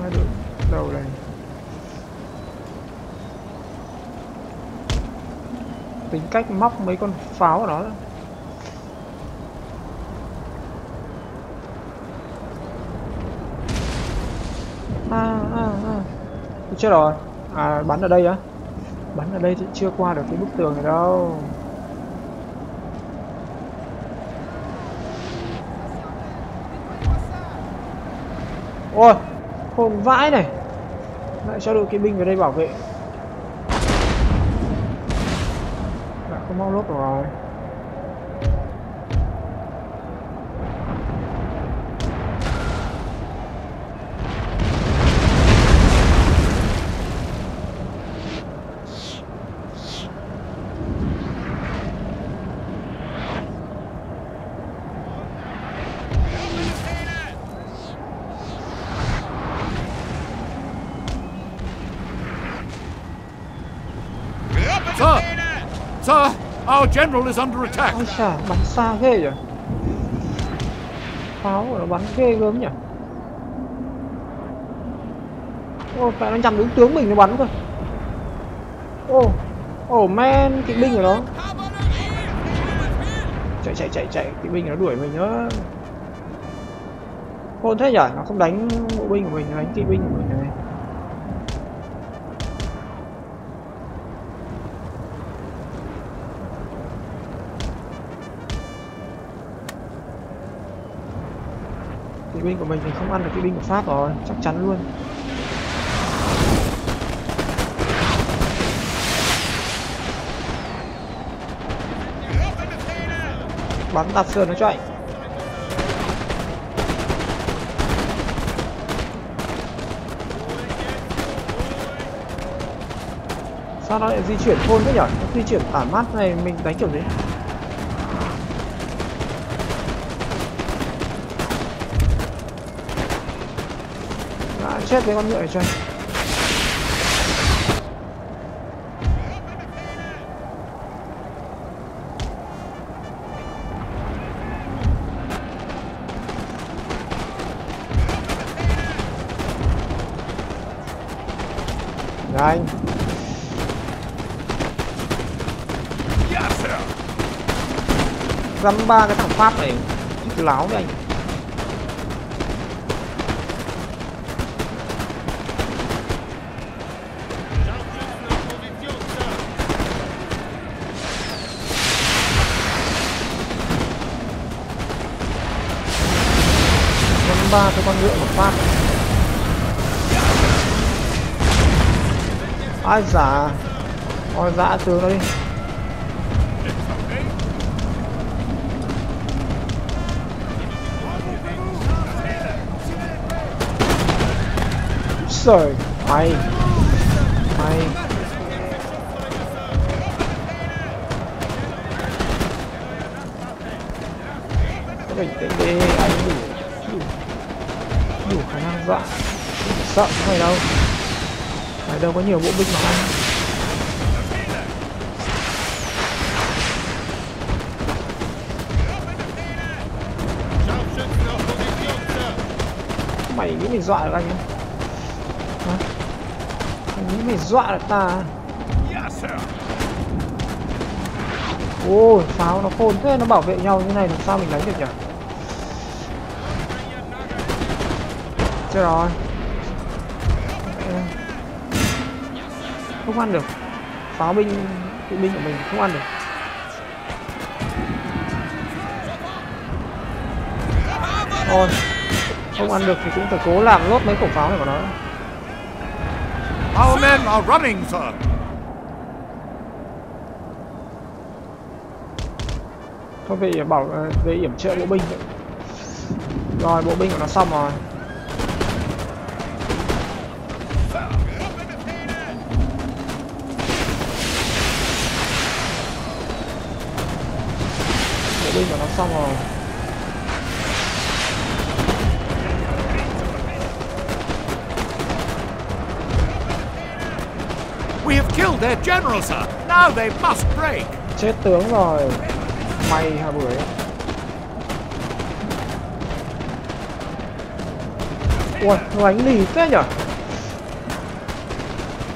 Hai đội đầu này. Tính cách móc mấy con pháo nó à à à Ôi, chết rồi. À bắn ở đây á. Bắn ở đây thì chưa qua được cái bức tường này đâu. Ôi khôn vãi này. Lại cho đội kỵ binh vào đây bảo vệ. Lại không mau lốt rồi Sir! Sir! Our general is under attack. ôi chà, bắn xa ghê nhỉ? Pháo của nó bắn ghê gớm nhỉ? Ô phải nó nhắm đúng tướng mình nó bắn cơ. Ô ô men kỵ binh của nó chạy chạy chạy chạy, kỵ binh nó đuổi mình nữa khôn thế nhỉ? Nó không đánh bộ binh của mình, nó đánh kỵ binh của mình. Kỵ binh của mình thì không ăn được kỵ binh của pháp rồi, chắc chắn luôn. Bắn tạt sườn nó chạy. Sao nó lại di chuyển khôn thế nhở? Di chuyển tản mát này mình đánh kiểu gì đã chết với con ngựa này dạ anh. Dăm ba cái thằng pháp này láo với anh ba cái con ngựa một phát. Ai giả? Ôi dã tướng nó đi. Trời sợ, không phải đâu. Ở đâu có nhiều bộ binh mà ăn mày nghĩ mình dọa được anh hả? Mày nghĩ mày dọa được ta à? ôi, pháo nó khôn thế, nó bảo vệ nhau như này làm sao mình đánh được nhỉ? Chết rồi. Không ăn được. Pháo binh kỵ binh của mình không ăn được. Thôi không ăn được thì cũng phải cố làm lốt mấy khẩu pháo này của nó. Our men are running, sir. thôi về bảo về yểm trợ bộ binh. Rồi bộ binh của nó xong rồi binh của nó xong rồi. We have killed their general, sir. Now they must break. chết tướng rồi. Mày hả bưởi ui nó đánh lì thế nhở?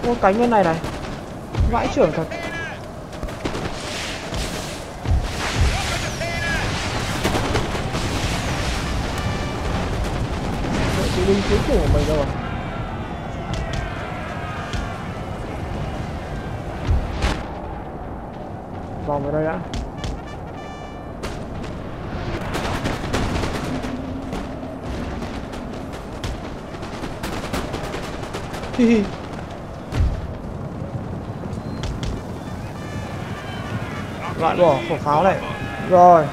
Ôi cánh bên này này. Vãi trưởng thật Đội binh cuối cùng của mình đâu rồi. Vòng vào đây đã. Hi hi. loại bỏ khẩu pháo này. Rồi.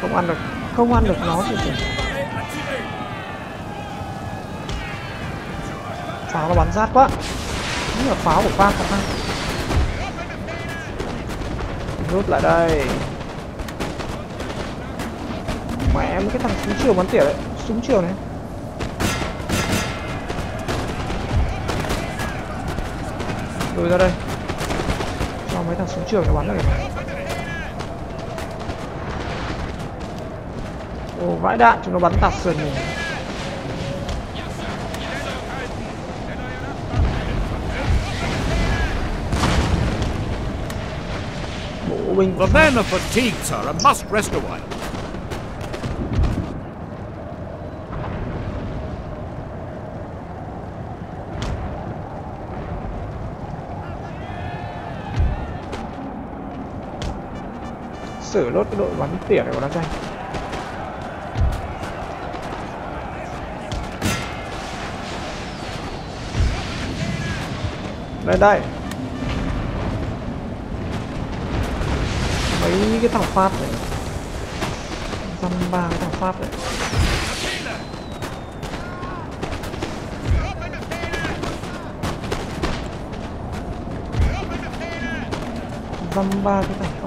Không ăn được. Không ăn được nó thì phải. Nào nó bắn rát quá. Đúng là pháo của pháp thật ha. Rút lại đây. Mẹ em cái thằng súng chiều bắn tỉa đấy. Súng chiều này. Lùi ra đây. Cho mấy thằng súng trường nó bắn này ồ, vãi đạn, chúng nó bắn tạt sườn mình. Binh The men are fatigued, sir, and must rest a while. xử lốt cái đội bắn tỉa này của nó cho anh đây đây cái thằng phát này dăm ba cái thằng phát này dăm ba cái thằng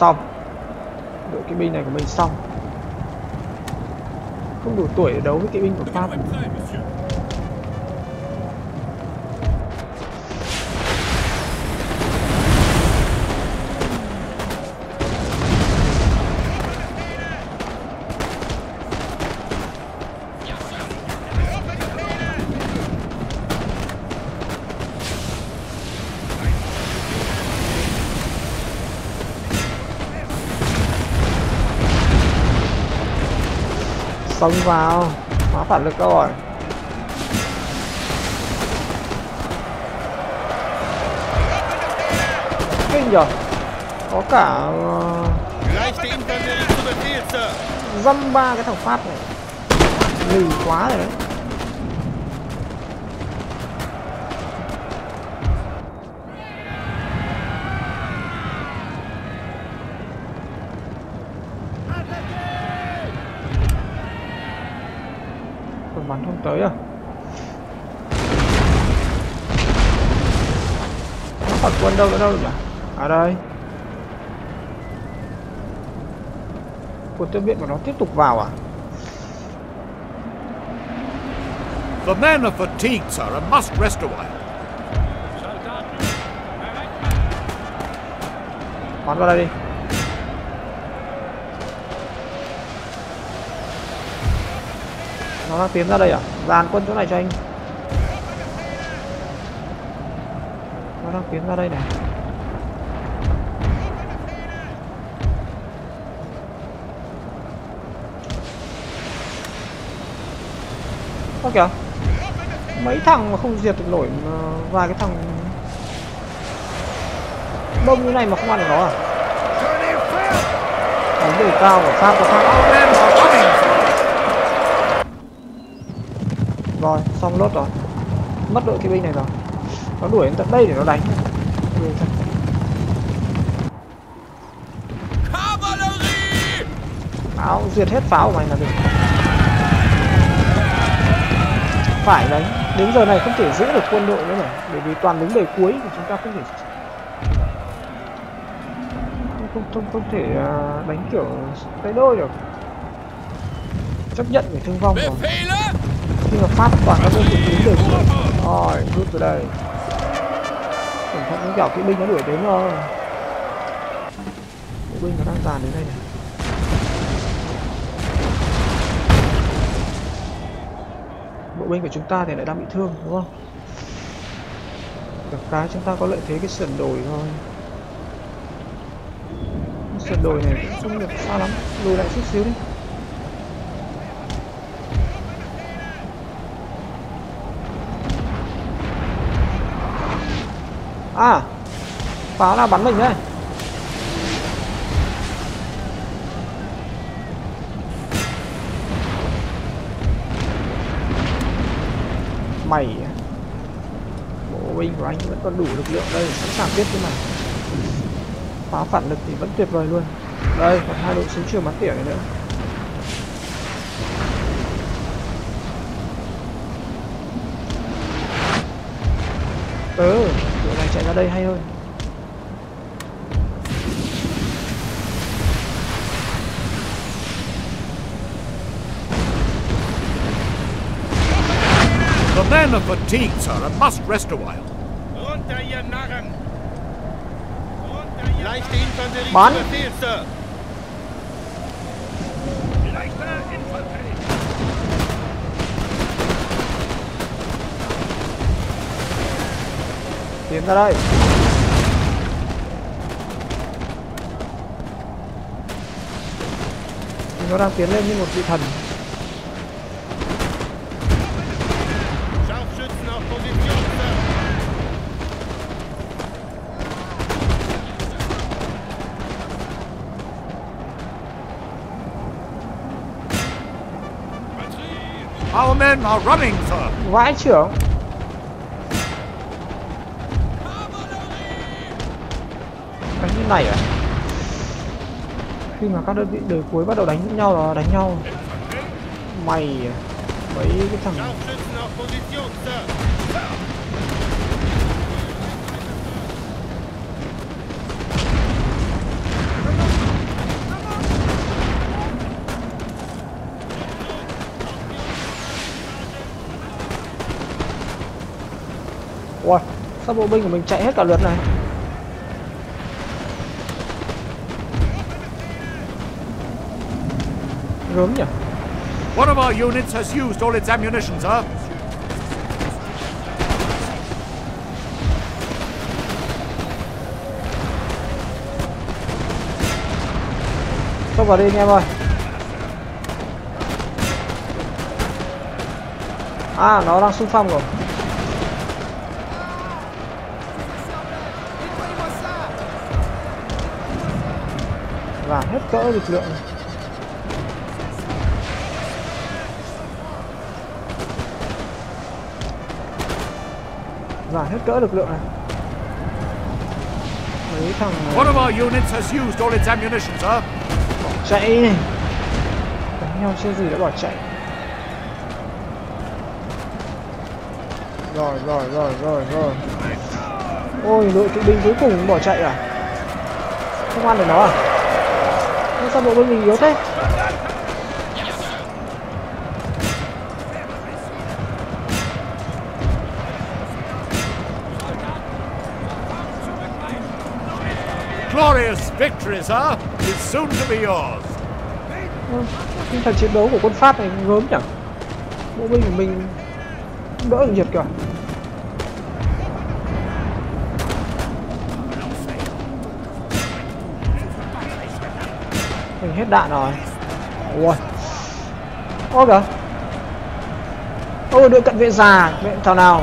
xong. Đội kỵ binh này của mình xong. Không đủ tuổi để đấu với kỵ binh của Pháp. Xông vào. Hóa phản lực rồi. Kinh nhở Có cả ờ, dăm ba cái thằng Pháp này. Lì quá rồi đấy. tới à nó còn quân đâu nữa đâu nhỉ à đây quân tiêu viện của nó tiếp tục vào à The men are fatigued, sir, and must rest a while. Bắn vào đây đi. Nó đang tiến ra đây à? Dàn quân chỗ này cho anh. Nó đang tiến ra đây này. Ơ, kìa. Mấy thằng mà không diệt được nổi vài cái thằng Đông như này mà không ăn được nó à? Đánh đều cao của Pháp của Pháp Our men are running, sir. Rồi xong lốt rồi. Mất đội kỵ binh này rồi. Nó đuổi đến tận đây để nó đánh! Pháo diệt hết pháo của mày là được. Phải đánh Đến giờ này không thể giữ được quân đội nữa này Bởi vì toàn lính đời cuối thì chúng ta không thể không không không thể à, đánh kiểu tay đôi được. Chấp nhận phải thương vong rồi Khi mà phát toàn các vị lính đời cuối rồi rút từ đây. Cẩn thận những kẻo kỵ binh nó đuổi đến rồi. Kỵ binh nó đang dàn đến đây này. Bộ binh của chúng ta thì lại đang bị thương đúng không? Được cái chúng ta có lợi thế cái sườn đồi thôi. Sườn đồi này cũng không được xa lắm. Lùi lại chút xíu đi à pháo nào bắn mình đấy. Mày à? bộ binh của anh vẫn còn đủ lực lượng đây, sẵn sàng tiếp chứ mà pháo phản lực thì vẫn tuyệt vời luôn. Đây, còn hai đội súng trường bắn tỉa này nữa. Ừ chạy ra đây hay hơn The men are fatigued, sir, and must rest a while. Mann. Tiến ra đây nó đang tiến lên như một vị thần! Our men are running, sir. vãi trưởng này à? Khi mà các đơn vị đời cuối bắt đầu đánh với nhau là đánh nhau. Mày à? mấy cái thằng ui sao bộ binh của mình chạy hết cả lượt này gớm nhỉ? One of our units has used all its ammunition, sir. xông vào đi anh em ơi. À nó đang xung phong rồi. Và hết cỡ lực lượng và hết cỡ lực lượng này. Mấy thằng One of our units has used all its ammunition, sir. chạy. Đánh nhau chưa gì đã bỏ chạy. Rồi rồi rồi rồi rồi. Ôi đội kỵ binh cuối cùng bỏ chạy à? Không ăn được nó à? Sao đội binh mình yếu thế glorious victory, sir, is soon to be yours. Tinh thần chiến đấu của quân pháp này gớm nhỉ? Bộ binh của mình đỡ được nhiệt kìa. Mình hết đạn rồi. Ôi. ôi kìa. Ôi đội cận vệ già. Vệ thảo nào.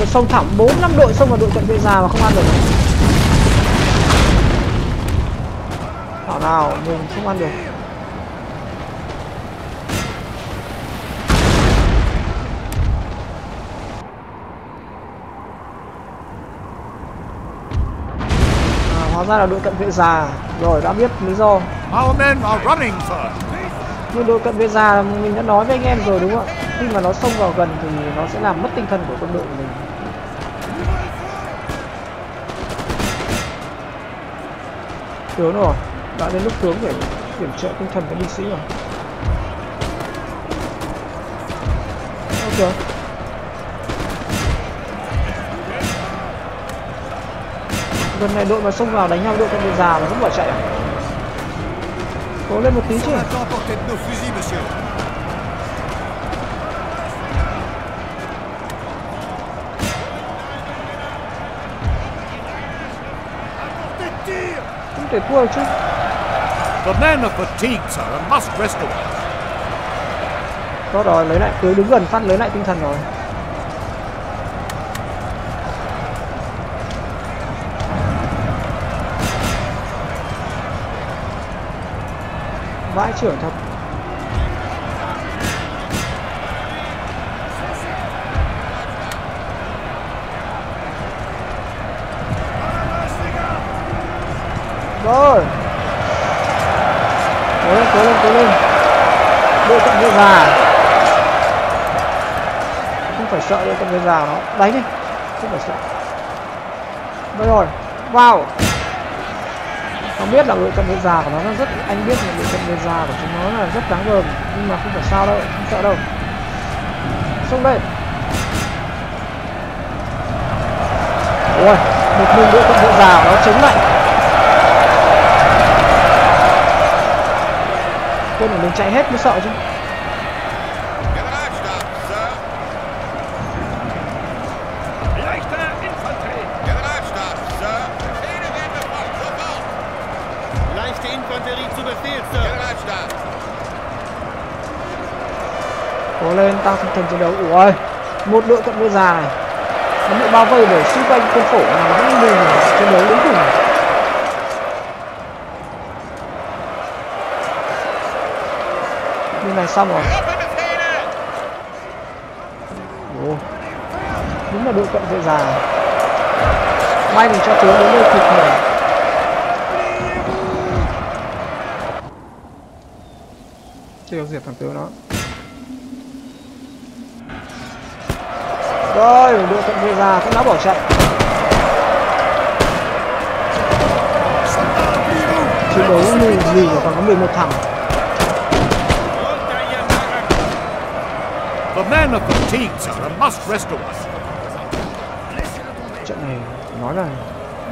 Ôi xông thẳng bốn năm đội xông vào đội cận vệ già mà không ăn được. Thảo nào mình không ăn được. À, hóa ra là đội cận vệ già rồi đã biết lý do. Nhưng đội cận vệ già mình đã nói với anh em rồi đúng không ạ khi mà nó xông vào gần thì nó sẽ làm mất tinh thần của quân đội của mình. Tướng rồi, đã đến lúc tướng phải kiểm trợ tinh thần các binh sĩ rồi. Ok. Gần này đội mà xông vào đánh nhau, đội con già mà vẫn bỏ chạy à? Cố lên một tí chứ. Thể thua chứ The men are fatigued, sir, and must rest a while. Tốt rồi, lấy lại cứ đứng gần phát lấy lại tinh thần rồi. Vãi trưởng thật. Rồi. Cố lên, cố lên, cố lên. Đội cận vệ già không phải sợ đội cận vệ già nó. Đánh đi. Không phải sợ. Đây rồi. Vào. Nó biết là đội cận vệ già của nó nó rất anh biết là đội cận vệ già của chúng nó là rất đáng gờm nhưng mà không phải sao đâu không sợ đâu. Xuống đây ôi một mình đội cận vệ già của nó chống lại. Quân của mình chạy hết mới sợ chứ. Có cố lên tăng tinh thần chiến đấu. Ui một đội cận vệ già này. Nó bị bao vây bởi xung quanh quân khổ mà vẫn mình chiến đấu đến cùng bên này xong rồi! Ồ, đúng là đội cận vệ già. May mình cho tướng đến đây kịp thời chưa diệt thằng tướng đó. Rồi đội cận vệ già cũng đã bỏ chạy chiến đấu lùi lùi còn có 11 thằng men are fatigued, sir, and must rest a while. trận này nói là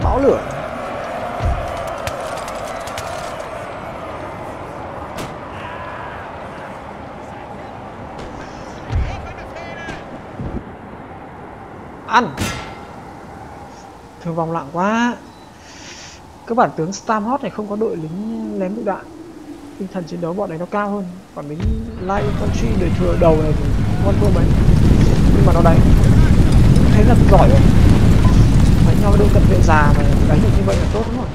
bão lửa. Ăn. Thương vong lặng quá. Các bản tướng Stamhot này không có đội lính lém lựu đạn. Tinh thần chiến đấu bọn này nó cao hơn. Còn lính light infantry đời thừa đầu này thì con thua mấy nhưng mà nó đánh. Thấy là giỏi rồi. Đánh nhau đội cận vệ già mà đánh được như vậy là tốt lắm rồi.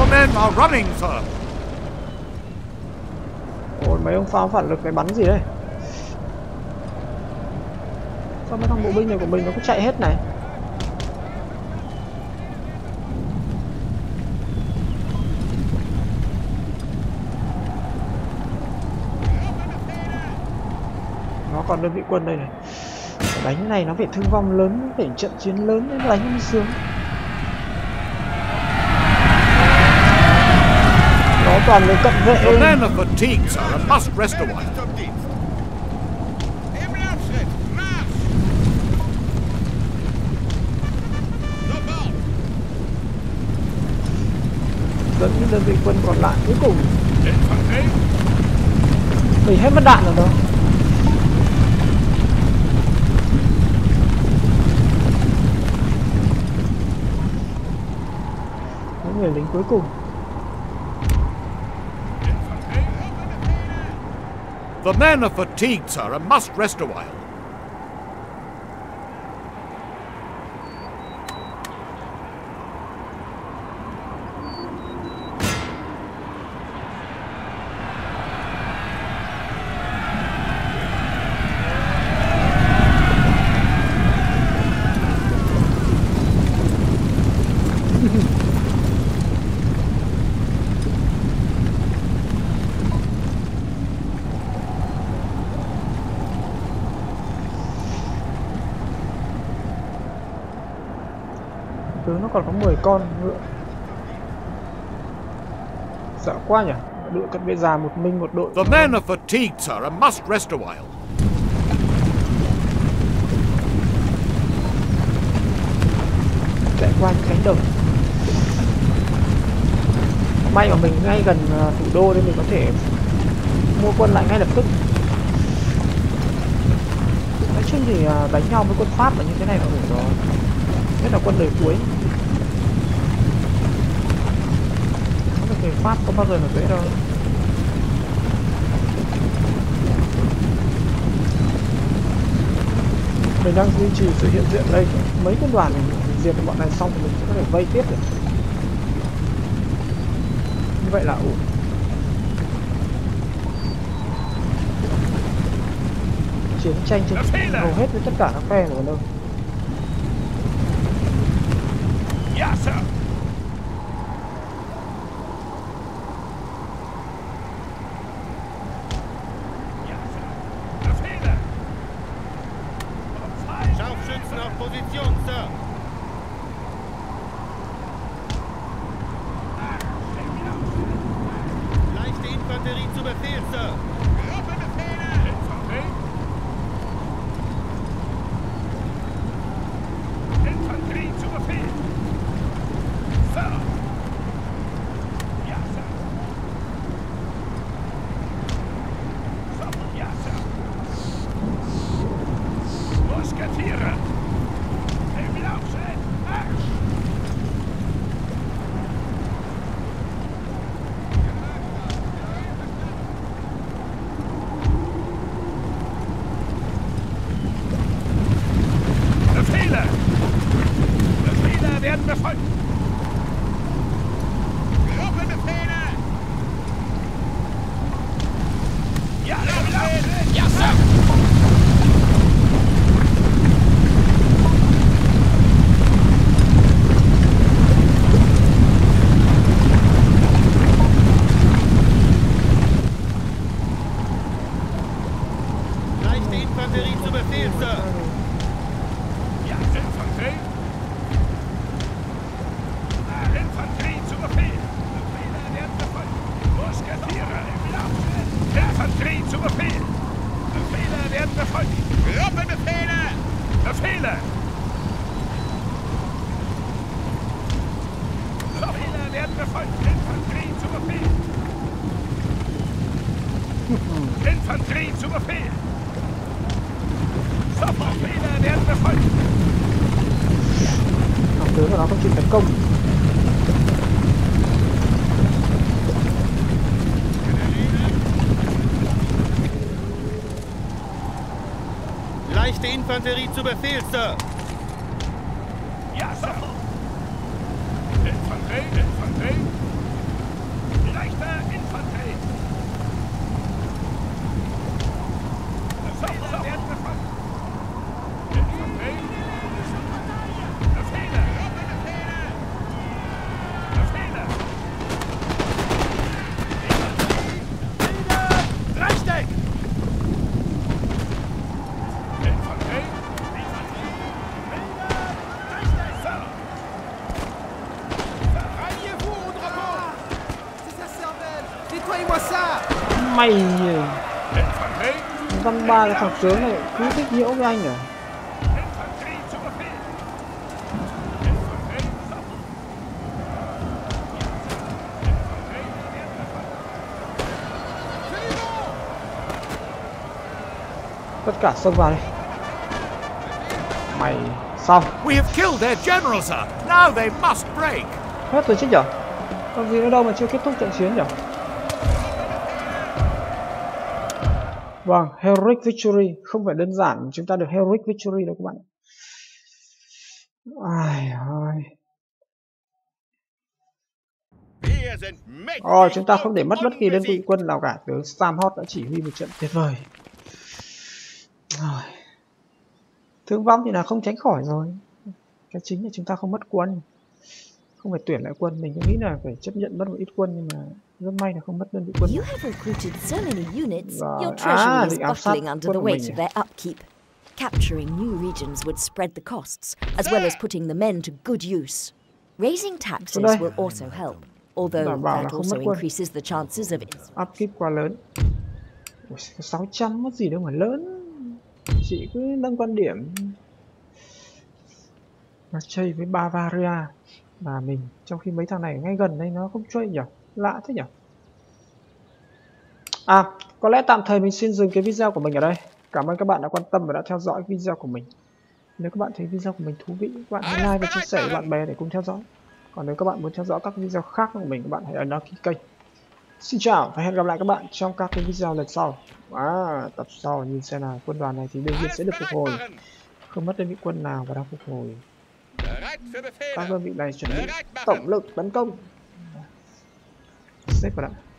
Our men are running, sir. ôi mấy ông pháo phản lực này bắn gì đây? Sao mấy thằng bộ binh này của mình nó cứ chạy hết này nó còn đơn vị quân đây này. Đánh này nó phải thương vong lớn phải trận chiến lớn mới đánh mới sướng nó toàn người cận vệ The men sir, and must rest a while. Dẫn những đơn vị quân còn lại cuối cùng. Mình hết mất đạn rồi đâu cuối cùng The men are fatigued, sir, and must rest a while. Còn có 10 con ngựa sợ quá nhỉ? Đội cận vệ già một mình một đội. The men are fatigued, sir, and must rest a while. chạy qua những cánh đồng. May mà mình ngay gần ờ, thủ đô nên mình có thể mua quân lại ngay lập tức. Nói chung thì ờ, đánh nhau với quân pháp là như thế này là ổn rồi nhất là quân đời cuối Pháp không bao giờ là dễ đâu mình đang duy trì sự hiện diện đây. Mấy quân đoàn mình, mình diệt bọn này xong thì mình sẽ có thể vây tiếp được. Như vậy là ổn. Chiến tranh trên hầu hết với tất cả các phe rồi đâu Position, Sir. Infanterie zu Befehl, Sir. Mày Infanterie! dăm ba cái thằng tướng này cứ thích nhiễu với anh à! Infanterie, stopp! tất cả xông vào đi mày xong We have killed their general, sir. Now they must break. hết rồi chứ nhở còn gì nữa đâu mà chưa kết thúc trận chiến nhở vâng heroic victory không phải đơn giản chúng ta được heroic victory đâu các bạn ai ơi. Mächtig. Rồi chúng ta không để mất bất kỳ đơn vị quân nào cả. Tướng Stamhot đã chỉ huy một trận tuyệt vời. Rồi. thương vong thì là không tránh khỏi rồi. Cái chính là chúng ta không mất quân. Không phải tuyển lại quân mình cứ nghĩ là phải chấp nhận mất một ít quân nhưng mà rất may là không mất đơn vị quân You have recruited so many units, Rồi. your À, treasury is áp sát buckling under the weight of à? their upkeep. Capturing new regions would spread the costs, as well as putting the men to good use. Raising taxes will also help, although that also increases the chances of upkeep quá lớn Ui, 600 mất gì đâu mà lớn chỉ cứ nâng quan điểm mà chơi với Bavaria mà mình trong khi mấy thằng này ngay gần đây nó không chơi nhỉ lạ thế nhỉ à có lẽ tạm thời mình xin dừng cái video của mình ở đây cảm ơn các bạn đã quan tâm và đã theo dõi video của mình nếu các bạn thấy video của mình thú vị các bạn hãy like và chia sẻ với bạn bè để cùng theo dõi còn nếu các bạn muốn theo dõi các video khác của mình các bạn hãy ấn đăng ký kênh Xin chào và hẹn gặp lại các bạn trong các cái video lần sau. À, tập sau nhìn xem nào quân đoàn này thì đương nhiên sẽ được phục hồi. Không mất đơn vị quân nào và đang phục hồi. Các đơn vị này chuẩn bị tổng lực tấn công. Xếp vào đã.